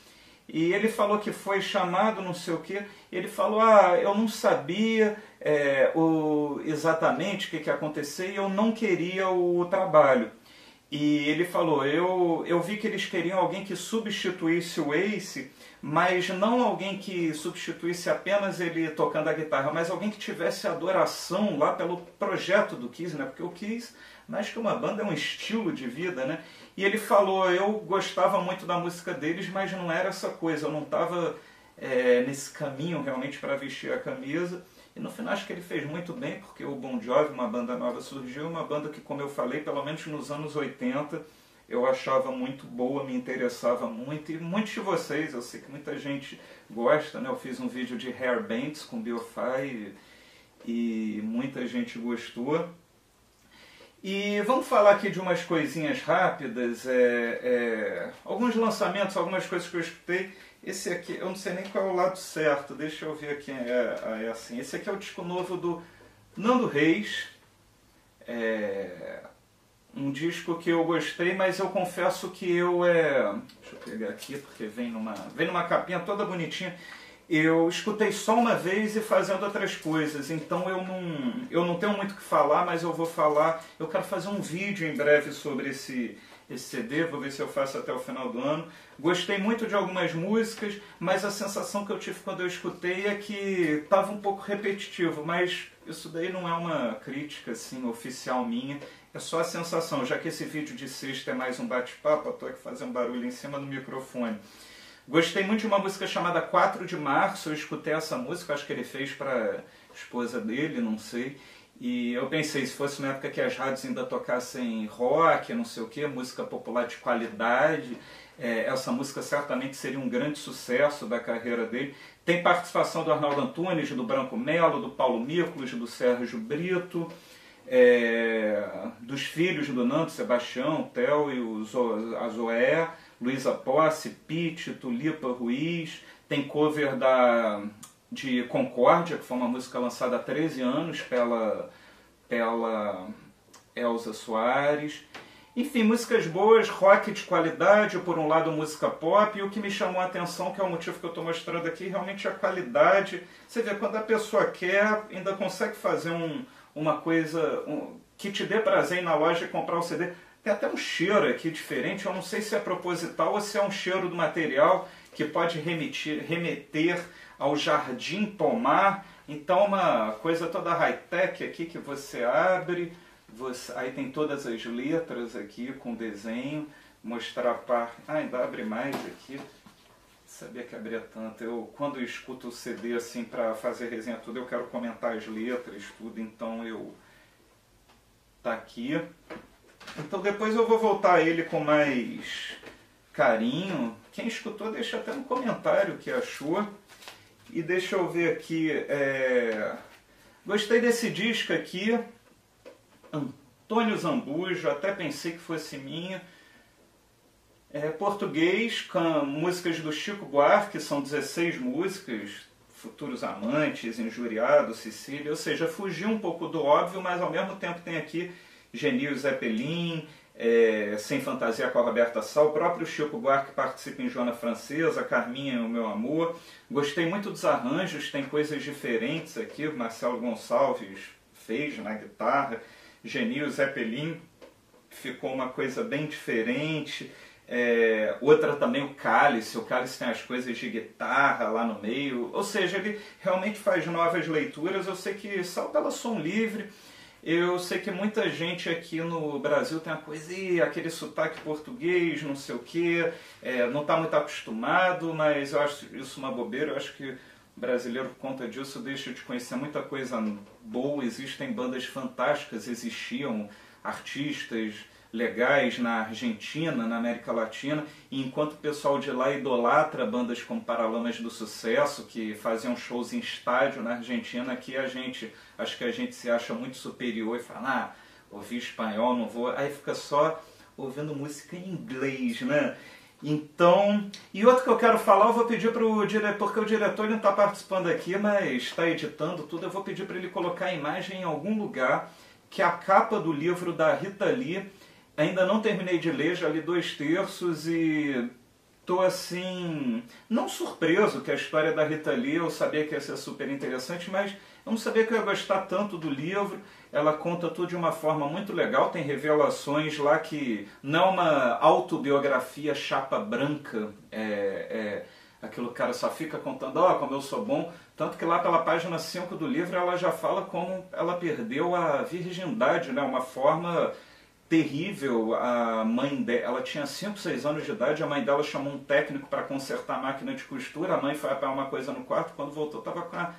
E ele falou que foi chamado, não sei o que. Ele falou: Ah, eu não sabia é, o, exatamente o que, que ia acontecer e eu não queria o trabalho. E ele falou: eu, eu vi que eles queriam alguém que substituísse o Ace mas não alguém que substituísse apenas ele tocando a guitarra, mas alguém que tivesse adoração lá pelo projeto do Kiss, né? Porque o Kiss, mais que uma banda, é um estilo de vida, né? E ele falou, eu gostava muito da música deles, mas não era essa coisa, eu não estava é, nesse caminho realmente para vestir a camisa. E no final acho que ele fez muito bem, porque o Bon Jovi, uma banda nova, surgiu, uma banda que, como eu falei, pelo menos nos anos 80 eu achava muito boa, me interessava muito, e muitos de vocês, eu sei que muita gente gosta, né? Eu fiz um vídeo de hair bands com Biofy e, e muita gente gostou. E vamos falar aqui de umas coisinhas rápidas, é, é, alguns lançamentos, algumas coisas que eu escutei. Esse aqui, eu não sei nem qual é o lado certo, deixa eu ver aqui, é, é assim. Esse aqui é o disco novo do Nando Reis. É um disco que eu gostei, mas eu confesso que eu é. Deixa eu pegar aqui porque vem numa, vem numa capinha toda bonitinha. Eu escutei só uma vez e fazendo outras coisas, então eu não, eu não tenho muito o que falar, mas eu vou falar. Eu quero fazer um vídeo em breve sobre esse, esse CD, vou ver se eu faço até o final do ano. Gostei muito de algumas músicas, mas a sensação que eu tive quando eu escutei é que estava um pouco repetitivo, mas isso daí não é uma crítica assim oficial minha, é só a sensação, já que esse vídeo de sexta é mais um bate-papo, estou aqui fazendo barulho em cima do microfone. Gostei muito de uma música chamada 4 de Março, eu escutei essa música, acho que ele fez para esposa dele, não sei. E eu pensei, se fosse uma época que as rádios ainda tocassem rock, não sei o que, música popular de qualidade, é, essa música certamente seria um grande sucesso da carreira dele. Tem participação do Arnaldo Antunes, do Branco Melo, do Paulo Miklos, do Sérgio Brito, é, dos filhos do Nando, Sebastião, Theo e o Zo, a Zoé, Luísa Posse, Pete, Tulipa Ruiz. Tem cover da de Concórdia, que foi uma música lançada há 13 anos pela, pela Elza Soares. Enfim, músicas boas, rock de qualidade, por um lado música pop, e o que me chamou a atenção, que é o motivo que eu estou mostrando aqui, realmente é a qualidade. Você vê, quando a pessoa quer, ainda consegue fazer um, uma coisa um, que te dê prazer ir na loja e comprar o CD. Tem até um cheiro aqui diferente, eu não sei se é proposital ou se é um cheiro do material que pode remitir, remeter ao jardim pomar. Então uma coisa toda high-tech aqui que você abre, você, aí tem todas as letras aqui com desenho, mostrar a parte. Ah, ainda abre mais aqui. Sabia que abria tanto. Eu, quando eu escuto o CD assim para fazer resenha tudo, eu quero comentar as letras, tudo, então eu tá aqui. Então depois eu vou voltar a ele com mais carinho. Quem escutou, deixa até um comentário o que achou. E deixa eu ver aqui. É... Gostei desse disco aqui. Antônio Zambujo, até pensei que fosse minha. É, português, com músicas do Chico Buarque, são 16 músicas, Futuros Amantes, Injuriado, Sicília, ou seja, fugiu um pouco do óbvio, mas ao mesmo tempo tem aqui Genil Zeppelin, é, Sem Fantasia com a Roberta Sal, o próprio Chico Buarque participa em Joana Francesa, Carminha o Meu Amor. Gostei muito dos arranjos, tem coisas diferentes aqui, o Marcelo Gonçalves fez na guitarra, Genil Zeppelin ficou uma coisa bem diferente. É, outra também o cálice, o cálice tem as coisas de guitarra lá no meio, ou seja, ele realmente faz novas leituras. Eu sei que só pela som livre, eu sei que muita gente aqui no Brasil tem uma coisa, aquele sotaque português, não sei o que, é, não está muito acostumado, mas eu acho isso uma bobeira, eu acho que o brasileiro, por conta disso, deixa de conhecer muita coisa boa, existem bandas fantásticas, existiam artistas legais na Argentina, na América Latina, e enquanto o pessoal de lá idolatra bandas como Paralamas do Sucesso, que faziam shows em estádio na Argentina, aqui a gente, acho que a gente se acha muito superior e fala, ah, ouvi espanhol, não vou, aí fica só ouvindo música em inglês, né? Então, e outro que eu quero falar, eu vou pedir para o diretor, porque o diretor não está participando aqui, mas está editando tudo, eu vou pedir para ele colocar a imagem em algum lugar, que é a capa do livro da Rita Lee, ainda não terminei de ler, já li dois terços e tô assim, não surpreso que a história da Rita Lee, eu sabia que ia ser super interessante, mas eu não sabia que eu ia gostar tanto do livro. Ela conta tudo de uma forma muito legal, tem revelações lá que não é uma autobiografia chapa branca, é, é aquilo cara só fica contando, ó, oh, como eu sou bom. Tanto que lá pela página 5 do livro ela já fala como ela perdeu a virgindade, né? Uma forma terrível. A mãe dela, ela tinha 5, 6 anos de idade, a mãe dela chamou um técnico para consertar a máquina de costura, a mãe foi apagar uma coisa no quarto, quando voltou tava com a,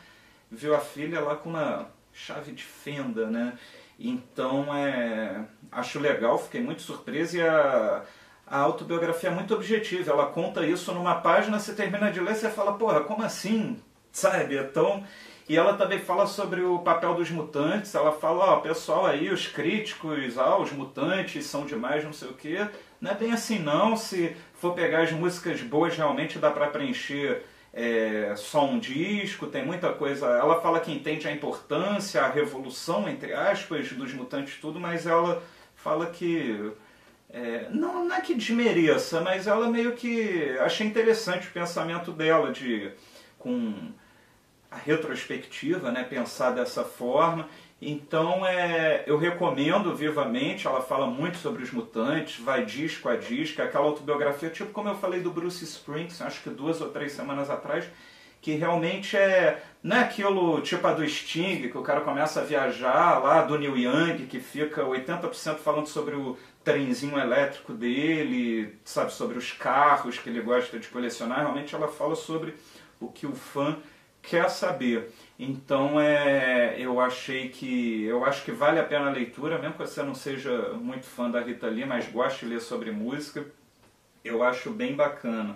viu a filha lá com uma chave de fenda, né? Então, é, acho legal, fiquei muito surpreso e a, a autobiografia é muito objetiva, ela conta isso numa página, você termina de ler, você fala, porra, como assim? Sabe? Então, E ela também fala sobre o papel dos mutantes. Ela fala, ó, pessoal aí, os críticos, ah, os mutantes são demais, não sei o quê. Não é bem assim não. Se for pegar as músicas boas, realmente dá para preencher é, só um disco, tem muita coisa. Ela fala que entende a importância, a revolução, entre aspas, dos mutantes tudo, mas ela fala que. É, não, não é que desmereça, mas ela meio que. Achei interessante o pensamento dela de. com a retrospectiva, né, pensar dessa forma. Então é, eu recomendo vivamente, ela fala muito sobre os mutantes, vai disco a disco, aquela autobiografia, tipo como eu falei do Bruce Springsteen, acho que duas ou três semanas atrás, que realmente é, não é aquilo tipo a do Sting, que o cara começa a viajar lá, do Neil Young, que fica 80% falando sobre o trenzinho elétrico dele, sabe, sobre os carros que ele gosta de colecionar, realmente ela fala sobre o que o fã quer saber. Então é, eu achei que eu acho que vale a pena a leitura, mesmo que você não seja muito fã da Rita Lee, mas goste de ler sobre música, eu acho bem bacana.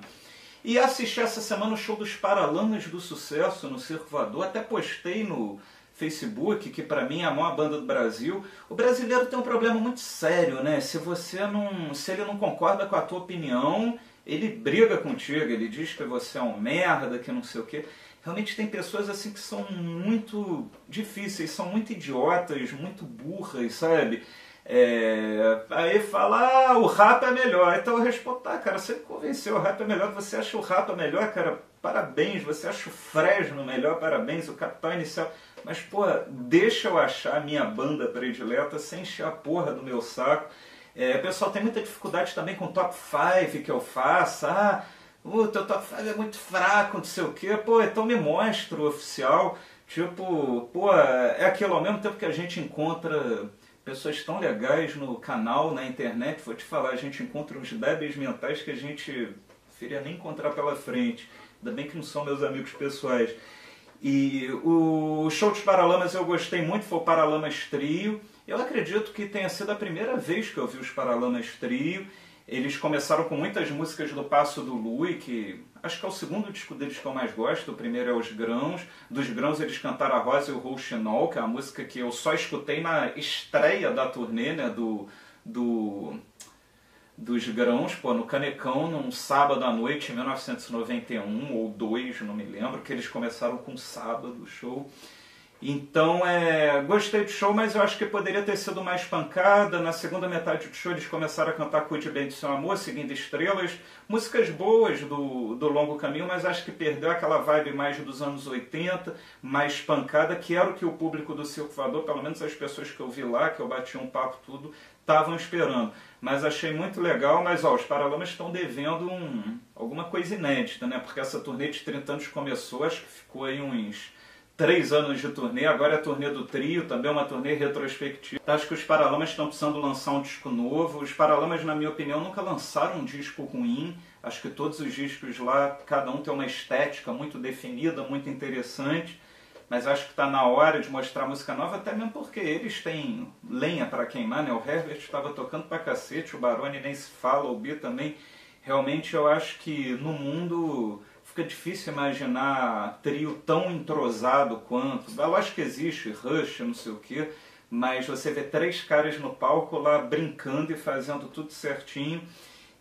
E assisti essa semana o show dos Paralamas do Sucesso no Circo Voador, até postei no Facebook, que para mim é a maior banda do Brasil. O brasileiro tem um problema muito sério, né? Se você não, se ele não concorda com a tua opinião, ele briga contigo, ele diz que você é um merda, que não sei o quê realmente tem pessoas assim que são muito difíceis, são muito idiotas, muito burras, sabe? É, aí fala, ah, o rap é melhor. Então eu respondo, tá, cara, você me convenceu, o rap é melhor, você acha o rap melhor, cara, parabéns, você acha o Fresno melhor, parabéns, o Capital Inicial. Mas, pô, deixa eu achar a minha banda predileta sem encher a porra do meu saco. É, o pessoal tem muita dificuldade também com o top 5 que eu faço. Ah, o teu top 5 é muito fraco, não sei o quê. Pô, então me mostra o oficial. Tipo, pô, é aquilo ao mesmo tempo que a gente encontra pessoas tão legais no canal, na internet, vou te falar, a gente encontra uns débeis mentais que a gente preferia nem encontrar pela frente. Ainda bem que não são meus amigos pessoais. E o show dos Paralamas eu gostei muito, foi o Paralamas Trio. Eu acredito que tenha sido a primeira vez que eu vi os Paralamas Trio. Eles começaram com muitas músicas do Passo do Lui, que acho que é o segundo disco deles que eu mais gosto. O primeiro é Os Grãos. Dos Grãos eles cantaram a Rosa e o Rouxinol, que é uma música que eu só escutei na estreia da turnê, né, do, do, dos Grãos, pô, no Canecão, num sábado à noite, em 1991 ou 2, não me lembro, que eles começaram com sábado show. Então, é, gostei do show, mas eu acho que poderia ter sido mais pancada. Na segunda metade do show, eles começaram a cantar Cuide Bem do Seu Amor, Seguindo Estrelas. Músicas boas do, do Longo Caminho, mas acho que perdeu aquela vibe mais dos anos 80, mais pancada, que era o que o público do Circo pelo menos as pessoas que eu vi lá, que eu bati um papo tudo, estavam esperando. Mas achei muito legal, mas ó, os Paralamas estão devendo um, alguma coisa inédita, né? Porque essa turnê de 30 anos começou, acho que ficou aí uns três anos de turnê, agora é a turnê do trio, também é uma turnê retrospectiva. Acho que os Paralamas estão precisando lançar um disco novo. Os Paralamas, na minha opinião, nunca lançaram um disco ruim. Acho que todos os discos lá, cada um tem uma estética muito definida, muito interessante. Mas acho que está na hora de mostrar música nova, até mesmo porque eles têm lenha para queimar, né? O Herbert estava tocando pra cacete, o Baroni nem se fala, o B também. Realmente eu acho que no mundo fica difícil imaginar trio tão entrosado quanto. Eu acho que existe, Rush, não sei o que, mas você vê três caras no palco lá brincando e fazendo tudo certinho.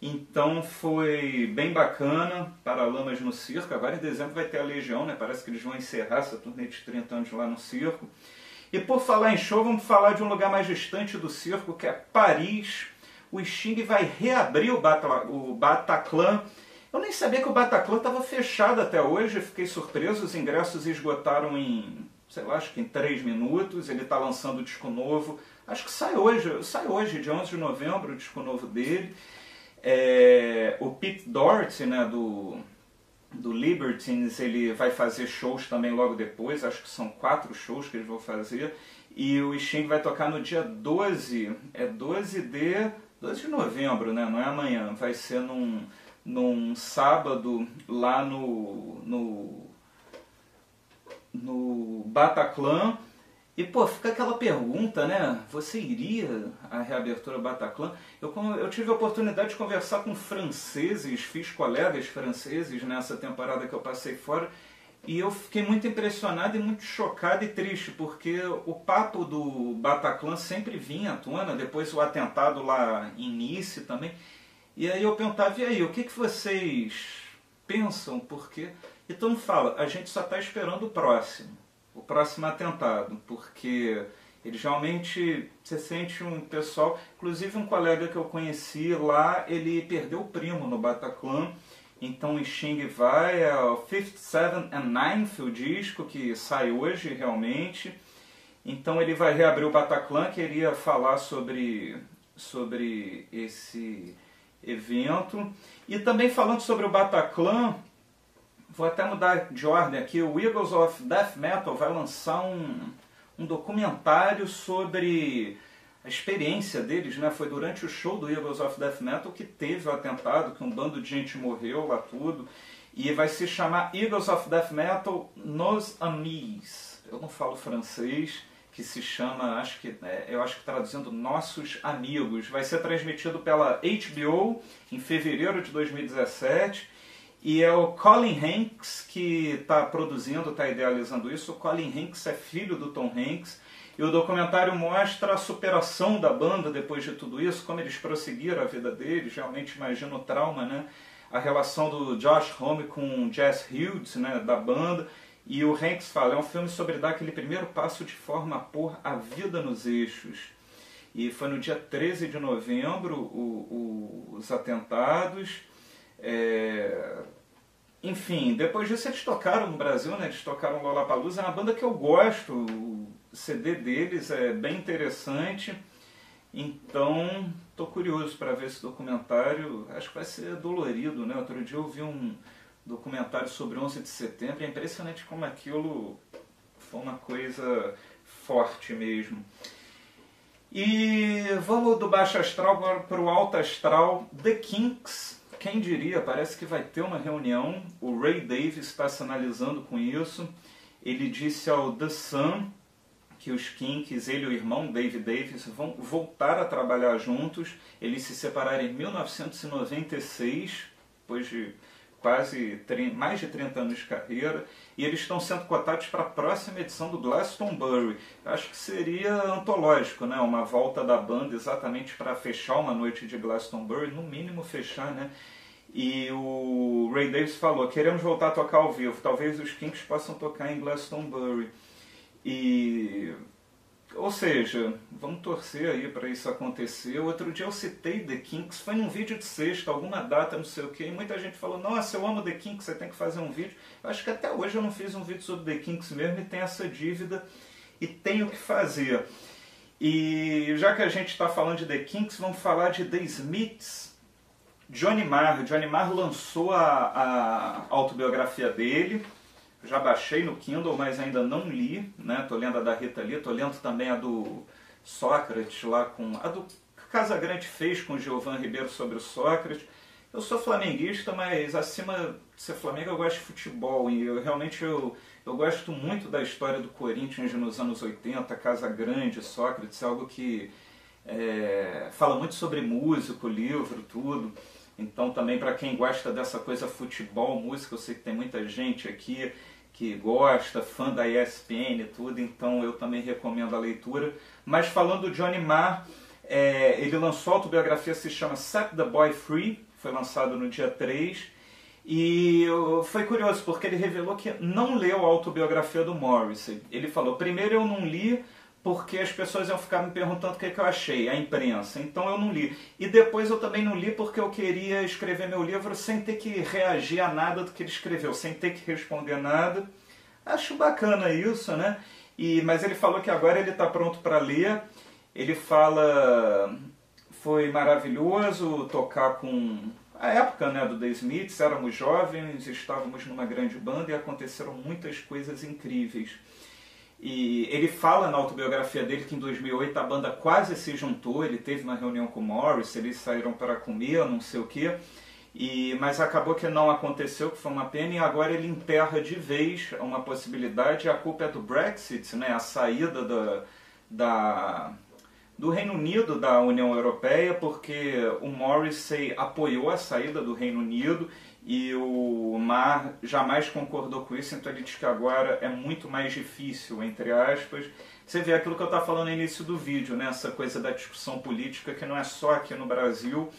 Então foi bem bacana, Paralamas no Circo. Agora em dezembro vai ter a Legião, né? Parece que eles vão encerrar essa turnê de 30 anos lá no circo. E por falar em show, vamos falar de um lugar mais distante do circo, que é Paris. O Sting vai reabrir o, Bataclan eu nem sabia que o Bataclan estava fechado até hoje, fiquei surpreso, os ingressos esgotaram em, sei lá, acho que em 3 minutos, ele está lançando o disco novo, acho que sai hoje, sai hoje, de 11 de novembro, o disco novo dele. É, o Pete Doherty, né, do, do Libertines, ele vai fazer shows também logo depois, acho que são quatro shows que eles vão fazer, e o Sting vai tocar no dia 12, é 12 de, 12 de novembro, né, não é amanhã, vai ser num num sábado lá no, no, no Bataclan. E, pô, fica aquela pergunta, né? Você iria à reabertura Bataclan? Eu, eu tive a oportunidade de conversar com franceses, fiz colegas franceses nessa temporada que eu passei fora, E eu fiquei muito impressionado e muito chocado e triste, porque o papo do Bataclan sempre vinha à tona, depois o atentado lá em Nice também. E aí eu perguntava, e aí, o que, que vocês pensam? Porque. E mundo fala, a gente só está esperando o próximo, o próximo atentado, porque eles realmente, você sente um pessoal, inclusive um colega que eu conheci lá, ele perdeu o primo no Bataclan, então o Xing vai, é o Fifth, Seventh and Ninth, o disco que sai hoje realmente. Então ele vai reabrir o Bataclan, queria falar sobre, sobre esse evento. E também falando sobre o Bataclan, vou até mudar de ordem aqui, o Eagles of Death Metal vai lançar um, um documentário sobre a experiência deles, né? Foi durante o show do Eagles of Death Metal que teve o atentado, que um bando de gente morreu lá tudo. E vai se chamar Eagles of Death Metal Nos Amis. Eu não falo francês, que se chama, acho que, é, eu acho que traduzindo Nossos Amigos. Vai ser transmitido pela HBO em fevereiro de 2017. E é o Colin Hanks que está produzindo, está idealizando isso. O Colin Hanks é filho do Tom Hanks. E o documentário mostra a superação da banda depois de tudo isso, como eles prosseguiram a vida deles. Realmente imagino o trauma, né? A relação do Josh Homme com Jess Hughes, né? Da banda. E o Hanks fala, é um filme sobre dar aquele primeiro passo de forma a pôr a vida nos eixos. E foi no dia 13 de novembro o, o, os atentados. É... Enfim, depois disso eles tocaram no Brasil, né? Eles tocaram Lollapalooza, é uma banda que eu gosto, o CD deles é bem interessante. Então, tô curioso para ver esse documentário. Acho que vai ser dolorido, né? Outro dia eu vi um documentário sobre 11 de setembro. É impressionante como aquilo foi uma coisa forte mesmo. E vamos do baixo astral para o alto astral. The Kinks quem diria, parece que vai ter uma reunião. O Ray Davis está analisando com isso. Ele disse ao The Sun que os Kinks, ele e o irmão Dave Davis, vão voltar a trabalhar juntos. Eles se separaram em 1996, depois de quase mais de 30 anos de carreira, e eles estão sendo cotados para a próxima edição do Glastonbury. Acho que seria antológico, né? uma volta da banda exatamente para fechar uma noite de Glastonbury, no mínimo fechar, né? E o Ray Davis falou, queremos voltar a tocar ao vivo, talvez os Kinks possam tocar em Glastonbury. E ou seja, vamos torcer aí para isso acontecer. Outro dia eu citei The Kinks, foi num vídeo de sexta, alguma data, não sei o que, e muita gente falou, nossa, eu amo The Kinks, você tem que fazer um vídeo. Eu acho que até hoje eu não fiz um vídeo sobre The Kinks mesmo e tenho essa dívida e tenho que fazer. E já que a gente está falando de The Kinks, vamos falar de The Smiths. Johnny Marr. Johnny Marr lançou a, a autobiografia dele, já baixei no Kindle, mas ainda não li, né? Tô lendo a da Rita Lee, tô lendo também a do Sócrates lá com a do Casa Grande fez com Giovan Ribeiro sobre o Sócrates. Eu sou flamenguista, mas acima de ser flamengo eu gosto de futebol e eu realmente eu, eu gosto muito da história do Corinthians nos anos 80, Casa Grande, Sócrates, algo que é, fala muito sobre músico, livro, tudo. Então também para quem gosta dessa coisa futebol, música, eu sei que tem muita gente aqui que gosta, fã da ESPN e tudo, então eu também recomendo a leitura. Mas falando do Johnny Marr, é, ele lançou a autobiografia, se chama Set the Boy Free, foi lançado no dia 3. E foi curioso, porque ele revelou que não leu a autobiografia do Morrissey. Ele falou, primeiro eu não li porque as pessoas iam ficar me perguntando o que, é que eu achei, a imprensa. Então eu não li. E depois eu também não li porque eu queria escrever meu livro sem ter que reagir a nada do que ele escreveu, sem ter que responder nada. Acho bacana isso, né? E, mas ele falou que agora ele está pronto para ler. Ele fala foi maravilhoso tocar com a época né, do The Smiths, éramos jovens, estávamos numa grande banda e aconteceram muitas coisas incríveis. E ele fala na autobiografia dele que em 2008 a banda quase se juntou, ele teve uma reunião com o Morris, eles saíram para comer, não sei o que, e, mas acabou que não aconteceu, que foi uma pena, e agora ele enterra de vez uma possibilidade, a culpa é do Brexit, né, a saída da, da, do Reino Unido da União Europeia, porque o Morrissey apoiou a saída do Reino Unido e o Mar jamais concordou com isso, então ele diz que agora é muito mais difícil, entre aspas. Você vê aquilo que eu estava falando no início do vídeo, né? essa coisa da discussão política que não é só aqui no Brasil,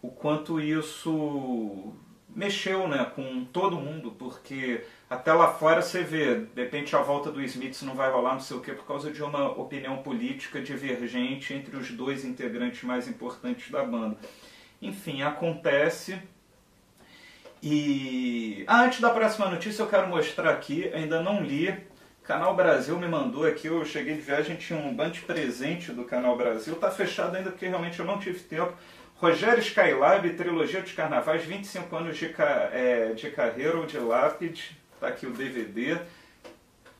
o quanto isso mexeu né, com todo mundo, porque até lá fora você vê, de repente a volta do Smith não vai rolar, não sei o quê, por causa de uma opinião política divergente entre os dois integrantes mais importantes da banda. Enfim, acontece. E ah, antes da próxima notícia eu quero mostrar aqui, ainda não li. Canal Brasil me mandou aqui, eu cheguei de viagem, tinha um bando de presente do Canal Brasil. Tá fechado ainda porque realmente eu não tive tempo. Rogério Skylab, trilogia de carnavais, 25 anos de, é, de carreira ou de lápide. Tá aqui o DVD.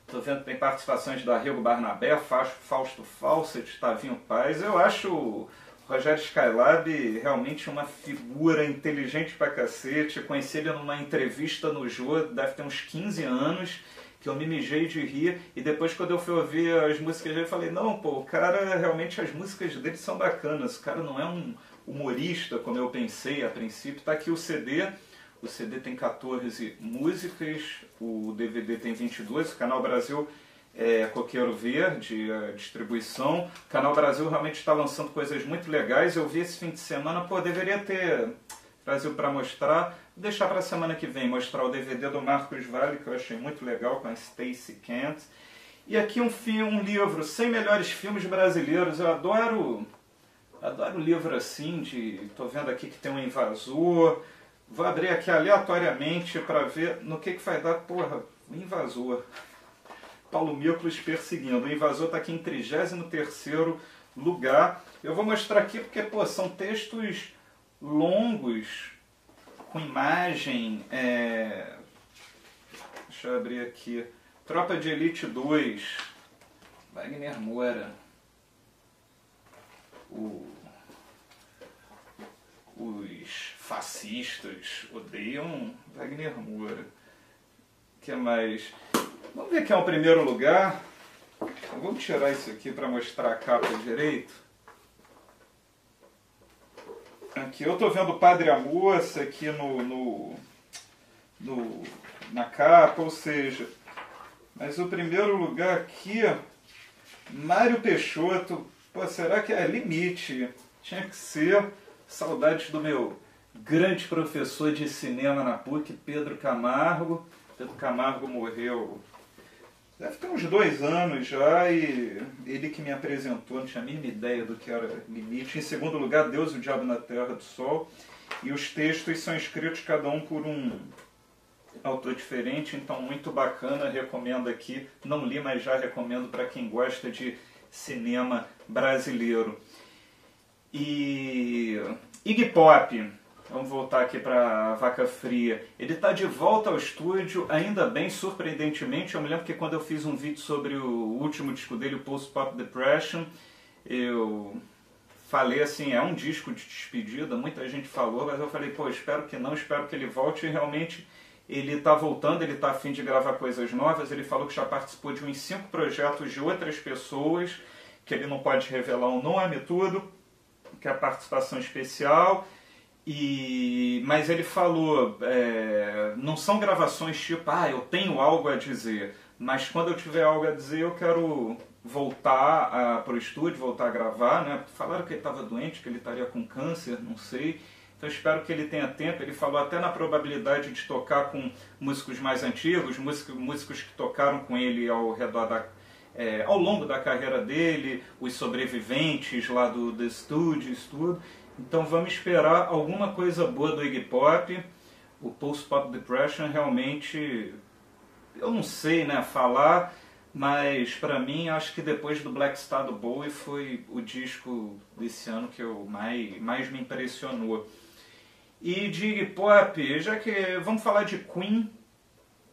Tô vendo que tem participações da Rigo Barnabé, Fausto Fawcett, Tavinho Paz. Eu acho Rogério Skylab realmente uma figura inteligente pra cacete. Conheci ele numa entrevista no Jô, deve ter uns 15 anos, que eu me mijei de rir. E depois, quando eu fui ouvir as músicas dele, eu falei: não, pô, o cara realmente as músicas dele são bacanas. O cara não é um humorista, como eu pensei a princípio. Tá aqui o CD. O CD tem 14 músicas, o DVD tem 22. O Canal Brasil é, Coqueiro Verde, a distribuição. O Canal Brasil realmente está lançando coisas muito legais. Eu vi esse fim de semana, pô, deveria ter Brasil para mostrar. Vou deixar para a semana que vem mostrar o DVD do Marcos Vale, que eu achei muito legal, com a Stacey Kent. E aqui um filme, um livro, 100 melhores filmes brasileiros. Eu adoro, adoro livro assim, de, tô vendo aqui que tem um invasor. Vou abrir aqui aleatoriamente para ver no que, que vai dar, porra, o invasor. Paulo Miklos perseguindo. O invasor está aqui em 33 lugar. Eu vou mostrar aqui porque pô, são textos longos, com imagem. É... Deixa eu abrir aqui. Tropa de Elite 2. Wagner Moura. O... Os fascistas odeiam Wagner Moura. O que mais? Vamos ver aqui é o primeiro lugar. Vamos tirar isso aqui para mostrar a capa direito. Aqui eu estou vendo o Padre a Moça aqui no, no, no, na capa, ou seja, mas o primeiro lugar aqui, Mário Peixoto, pô, será que é limite? Tinha que ser saudades do meu grande professor de cinema na PUC, Pedro Camargo. Pedro Camargo morreu Deve ter uns dois anos já e ele que me apresentou, não tinha a mínima ideia do que era limite. Em segundo lugar, Deus e o Diabo na Terra do Sol. E os textos são escritos cada um por um autor diferente, então muito bacana, recomendo aqui. Não li, mas já recomendo para quem gosta de cinema brasileiro. E Iggy Pop, Vamos voltar aqui para Vaca Fria. Ele está de volta ao estúdio, ainda bem, surpreendentemente. Eu me lembro que quando eu fiz um vídeo sobre o último disco dele, o Post Pop Depression, eu falei assim, é um disco de despedida, muita gente falou, mas eu falei, pô, espero que não, espero que ele volte e realmente ele está voltando, ele está afim de gravar coisas novas, ele falou que já participou de uns cinco projetos de outras pessoas, que ele não pode revelar o nome e tudo, que é a participação especial, e, mas ele falou, é, não são gravações tipo, ah, eu tenho algo a dizer, mas quando eu tiver algo a dizer eu quero voltar para o estúdio, voltar a gravar, né? Falaram que ele estava doente, que ele estaria com câncer, não sei. Então espero que ele tenha tempo. Ele falou até na probabilidade de tocar com músicos mais antigos, músicos, músicos que tocaram com ele ao redor da, é, ao longo da carreira dele, os sobreviventes lá do The Studios, tudo. Então vamos esperar alguma coisa boa do Iggy Pop. O Post Pop Depression realmente, eu não sei né, falar, mas para mim acho que depois do Black Star do Bowie foi o disco desse ano que eu mais, mais me impressionou. E de Iggy Pop, já que vamos falar de Queen,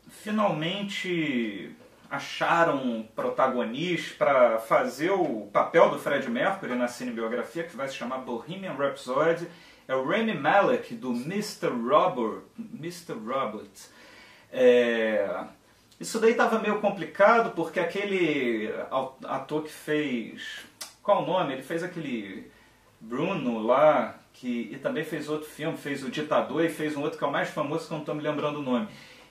finalmente acharam protagonista para fazer o papel do Fred Mercury na cinebiografia, que vai se chamar Bohemian Rhapsody, é o Rami Malek, do Mr. Robert. Mr. Robert. É... Isso daí estava meio complicado, porque aquele ator que fez... Qual o nome? Ele fez aquele Bruno lá, que, e também fez outro filme, fez O Ditador e fez um outro que é o mais famoso, que eu não estou me lembrando o nome.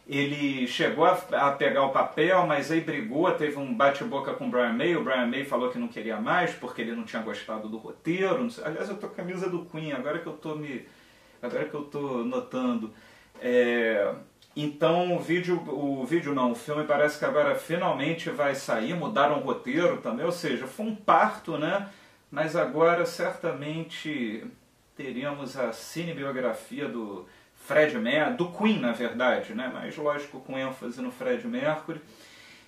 Ele chegou a, a, pegar o papel, mas aí brigou, teve um bate-boca com o Brian May. O Brian May falou que não queria mais porque ele não tinha gostado do roteiro. Aliás, eu tô com a camisa do Queen, agora que eu tô me. Agora que eu tô notando. É, então o vídeo, o vídeo não, o filme parece que agora finalmente vai sair, mudaram o roteiro também, ou seja, foi um parto, né? Mas agora certamente teríamos a cinebiografia do Fred Mercury, do Queen na verdade, né? mas lógico com ênfase no Fred Mercury.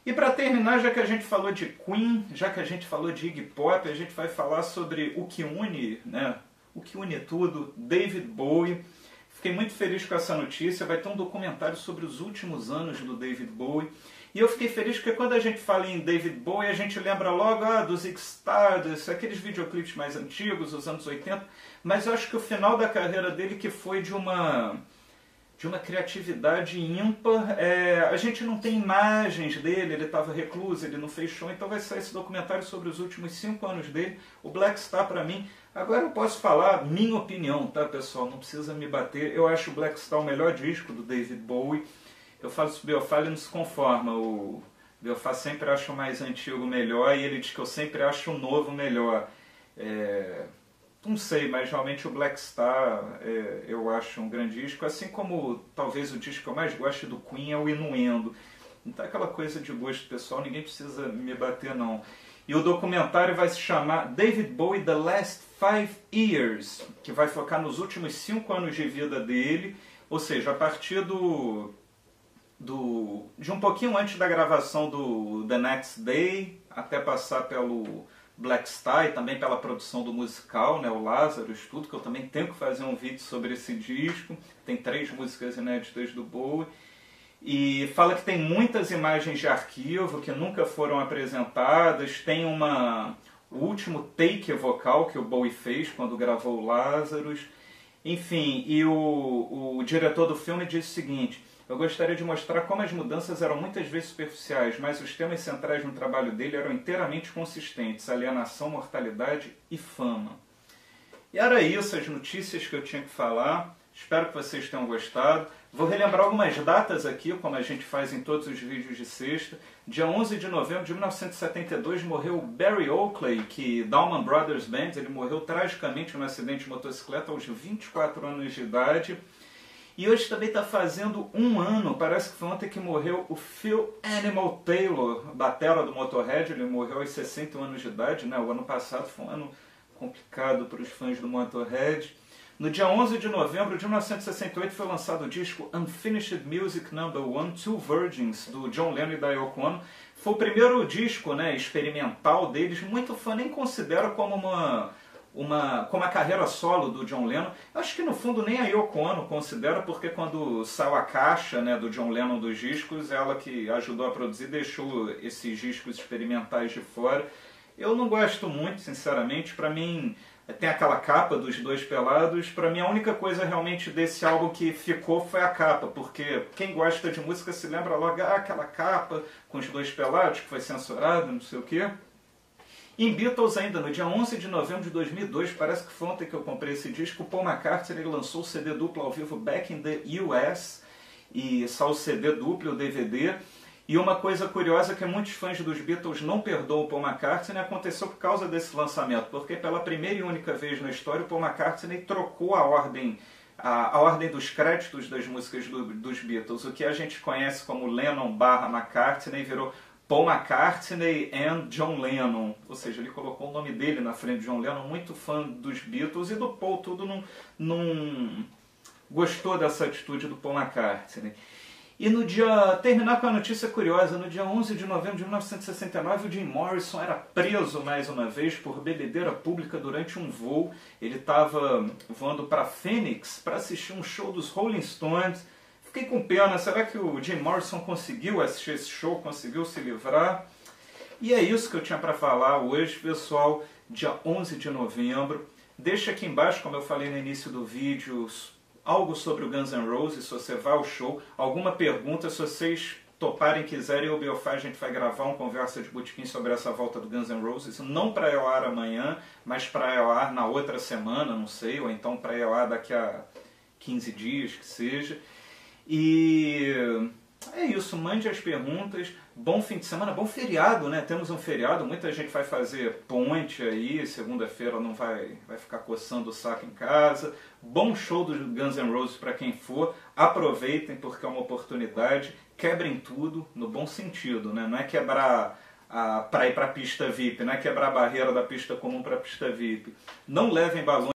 E para terminar, já que a gente falou de Queen, já que a gente falou de Iggy Pop, a gente vai falar sobre o que une, né? o que une tudo, David Bowie. Fiquei muito feliz com essa notícia, vai ter um documentário sobre os últimos anos do David Bowie. E eu fiquei feliz porque quando a gente fala em David Bowie, a gente lembra logo ah, dos Stardust, aqueles videoclipes mais antigos, dos anos 80, mas eu acho que o final da carreira dele que foi de uma de uma criatividade ímpar. É, a gente não tem imagens dele, ele estava recluso, ele não fez show, então vai sair esse documentário sobre os últimos cinco anos dele. O Black Star, para mim, agora eu posso falar minha opinião, tá pessoal? Não precisa me bater. Eu acho o Black Star o melhor disco do David Bowie. Eu falo isso, o Biofá ele não se conforma. O Biofá sempre acha o mais antigo melhor e ele diz que eu sempre acho o novo melhor. É, não sei, mas realmente o Black Star é, eu acho um grande disco, assim como talvez o disco que eu mais gosto do Queen é o Inuendo. Então aquela coisa de gosto pessoal, ninguém precisa me bater não. E o documentário vai se chamar David Bowie The Last Five Years, que vai focar nos últimos cinco anos de vida dele, ou seja, a partir do, do de um pouquinho antes da gravação do The Next Day até passar pelo Black Star e também pela produção do musical, né, o Lázaro, tudo, que eu também tenho que fazer um vídeo sobre esse disco. Tem três músicas inéditas do Bowie. E fala que tem muitas imagens de arquivo que nunca foram apresentadas. Tem uma o último take vocal que o Bowie fez quando gravou o Lazarus. Enfim, e o, o diretor do filme disse o seguinte: eu gostaria de mostrar como as mudanças eram muitas vezes superficiais, mas os temas centrais no trabalho dele eram inteiramente consistentes: alienação, mortalidade e fama. E era isso, as notícias que eu tinha que falar. Espero que vocês tenham gostado. Vou relembrar algumas datas aqui, como a gente faz em todos os vídeos de sexta. Dia 11 de novembro de 1972 morreu Barry Oakley, que Dalman Brothers Band, ele morreu tragicamente num acidente de motocicleta aos 24 anos de idade. E hoje também está fazendo um ano, parece que foi ontem que morreu o Phil Animal Taylor, batera do Motorhead, ele morreu aos 61 anos de idade, né? O ano passado foi um ano complicado para os fãs do Motorhead. No dia 11 de novembro de 1968 foi lançado o disco Unfinished Music No. 1, Two Virgins, do John Lennon e da Yoko Ono. Foi o primeiro disco né, experimental deles, muito fã nem considera como uma uma, como a carreira solo do John Lennon. Acho que no fundo nem a Yoko Ono considera, porque quando saiu a caixa né, do John Lennon dos discos, ela que ajudou a produzir deixou esses discos experimentais de fora. Eu não gosto muito, sinceramente. Para mim, tem aquela capa dos dois pelados. Para mim, a única coisa realmente desse álbum que ficou foi a capa, porque quem gosta de música se lembra logo, ah, aquela capa com os dois pelados que foi censurada, não sei o quê. Em Beatles ainda, no dia 11 de novembro de 2002, parece que foi ontem que eu comprei esse disco, Paul McCartney lançou o CD duplo ao vivo Back in the US, e só o CD duplo, o DVD, e uma coisa curiosa é que muitos fãs dos Beatles não perdoam o Paul McCartney aconteceu por causa desse lançamento, porque pela primeira e única vez na história o Paul McCartney trocou a ordem a, a ordem dos créditos das músicas do, dos Beatles. O que a gente conhece como Lennon barra McCartney virou Paul McCartney and John Lennon, ou seja, ele colocou o nome dele na frente de John Lennon, muito fã dos Beatles e do Paul, tudo não, não gostou dessa atitude do Paul McCartney. E no dia, terminar com a notícia curiosa, no dia 11 de novembro de 1969, o Jim Morrison era preso mais uma vez por bebedeira pública durante um voo. Ele estava voando para Phoenix para assistir um show dos Rolling Stones Fiquei com pena, será que o Jim Morrison conseguiu assistir esse show, conseguiu se livrar? E é isso que eu tinha para falar hoje, pessoal, dia 11 de novembro. Deixa aqui embaixo, como eu falei no início do vídeo, algo sobre o Guns N' Roses, se você vai ao show, alguma pergunta, se vocês toparem, quiserem, o Biofá a gente vai gravar uma conversa de botequim sobre essa volta do Guns N' Roses, não para eu ar amanhã, mas para eu ar na outra semana, não sei, ou então para eu ar daqui a 15 dias, que seja. E é isso, mande as perguntas. Bom fim de semana, bom feriado, né? Temos um feriado, muita gente vai fazer ponte aí, segunda-feira não vai, vai ficar coçando o saco em casa. Bom show do Guns N' Roses para quem for. Aproveitem porque é uma oportunidade. Quebrem tudo no bom sentido, né? Não é quebrar para ir para a pista VIP, não é quebrar a barreira da pista comum para a pista VIP. Não levem balões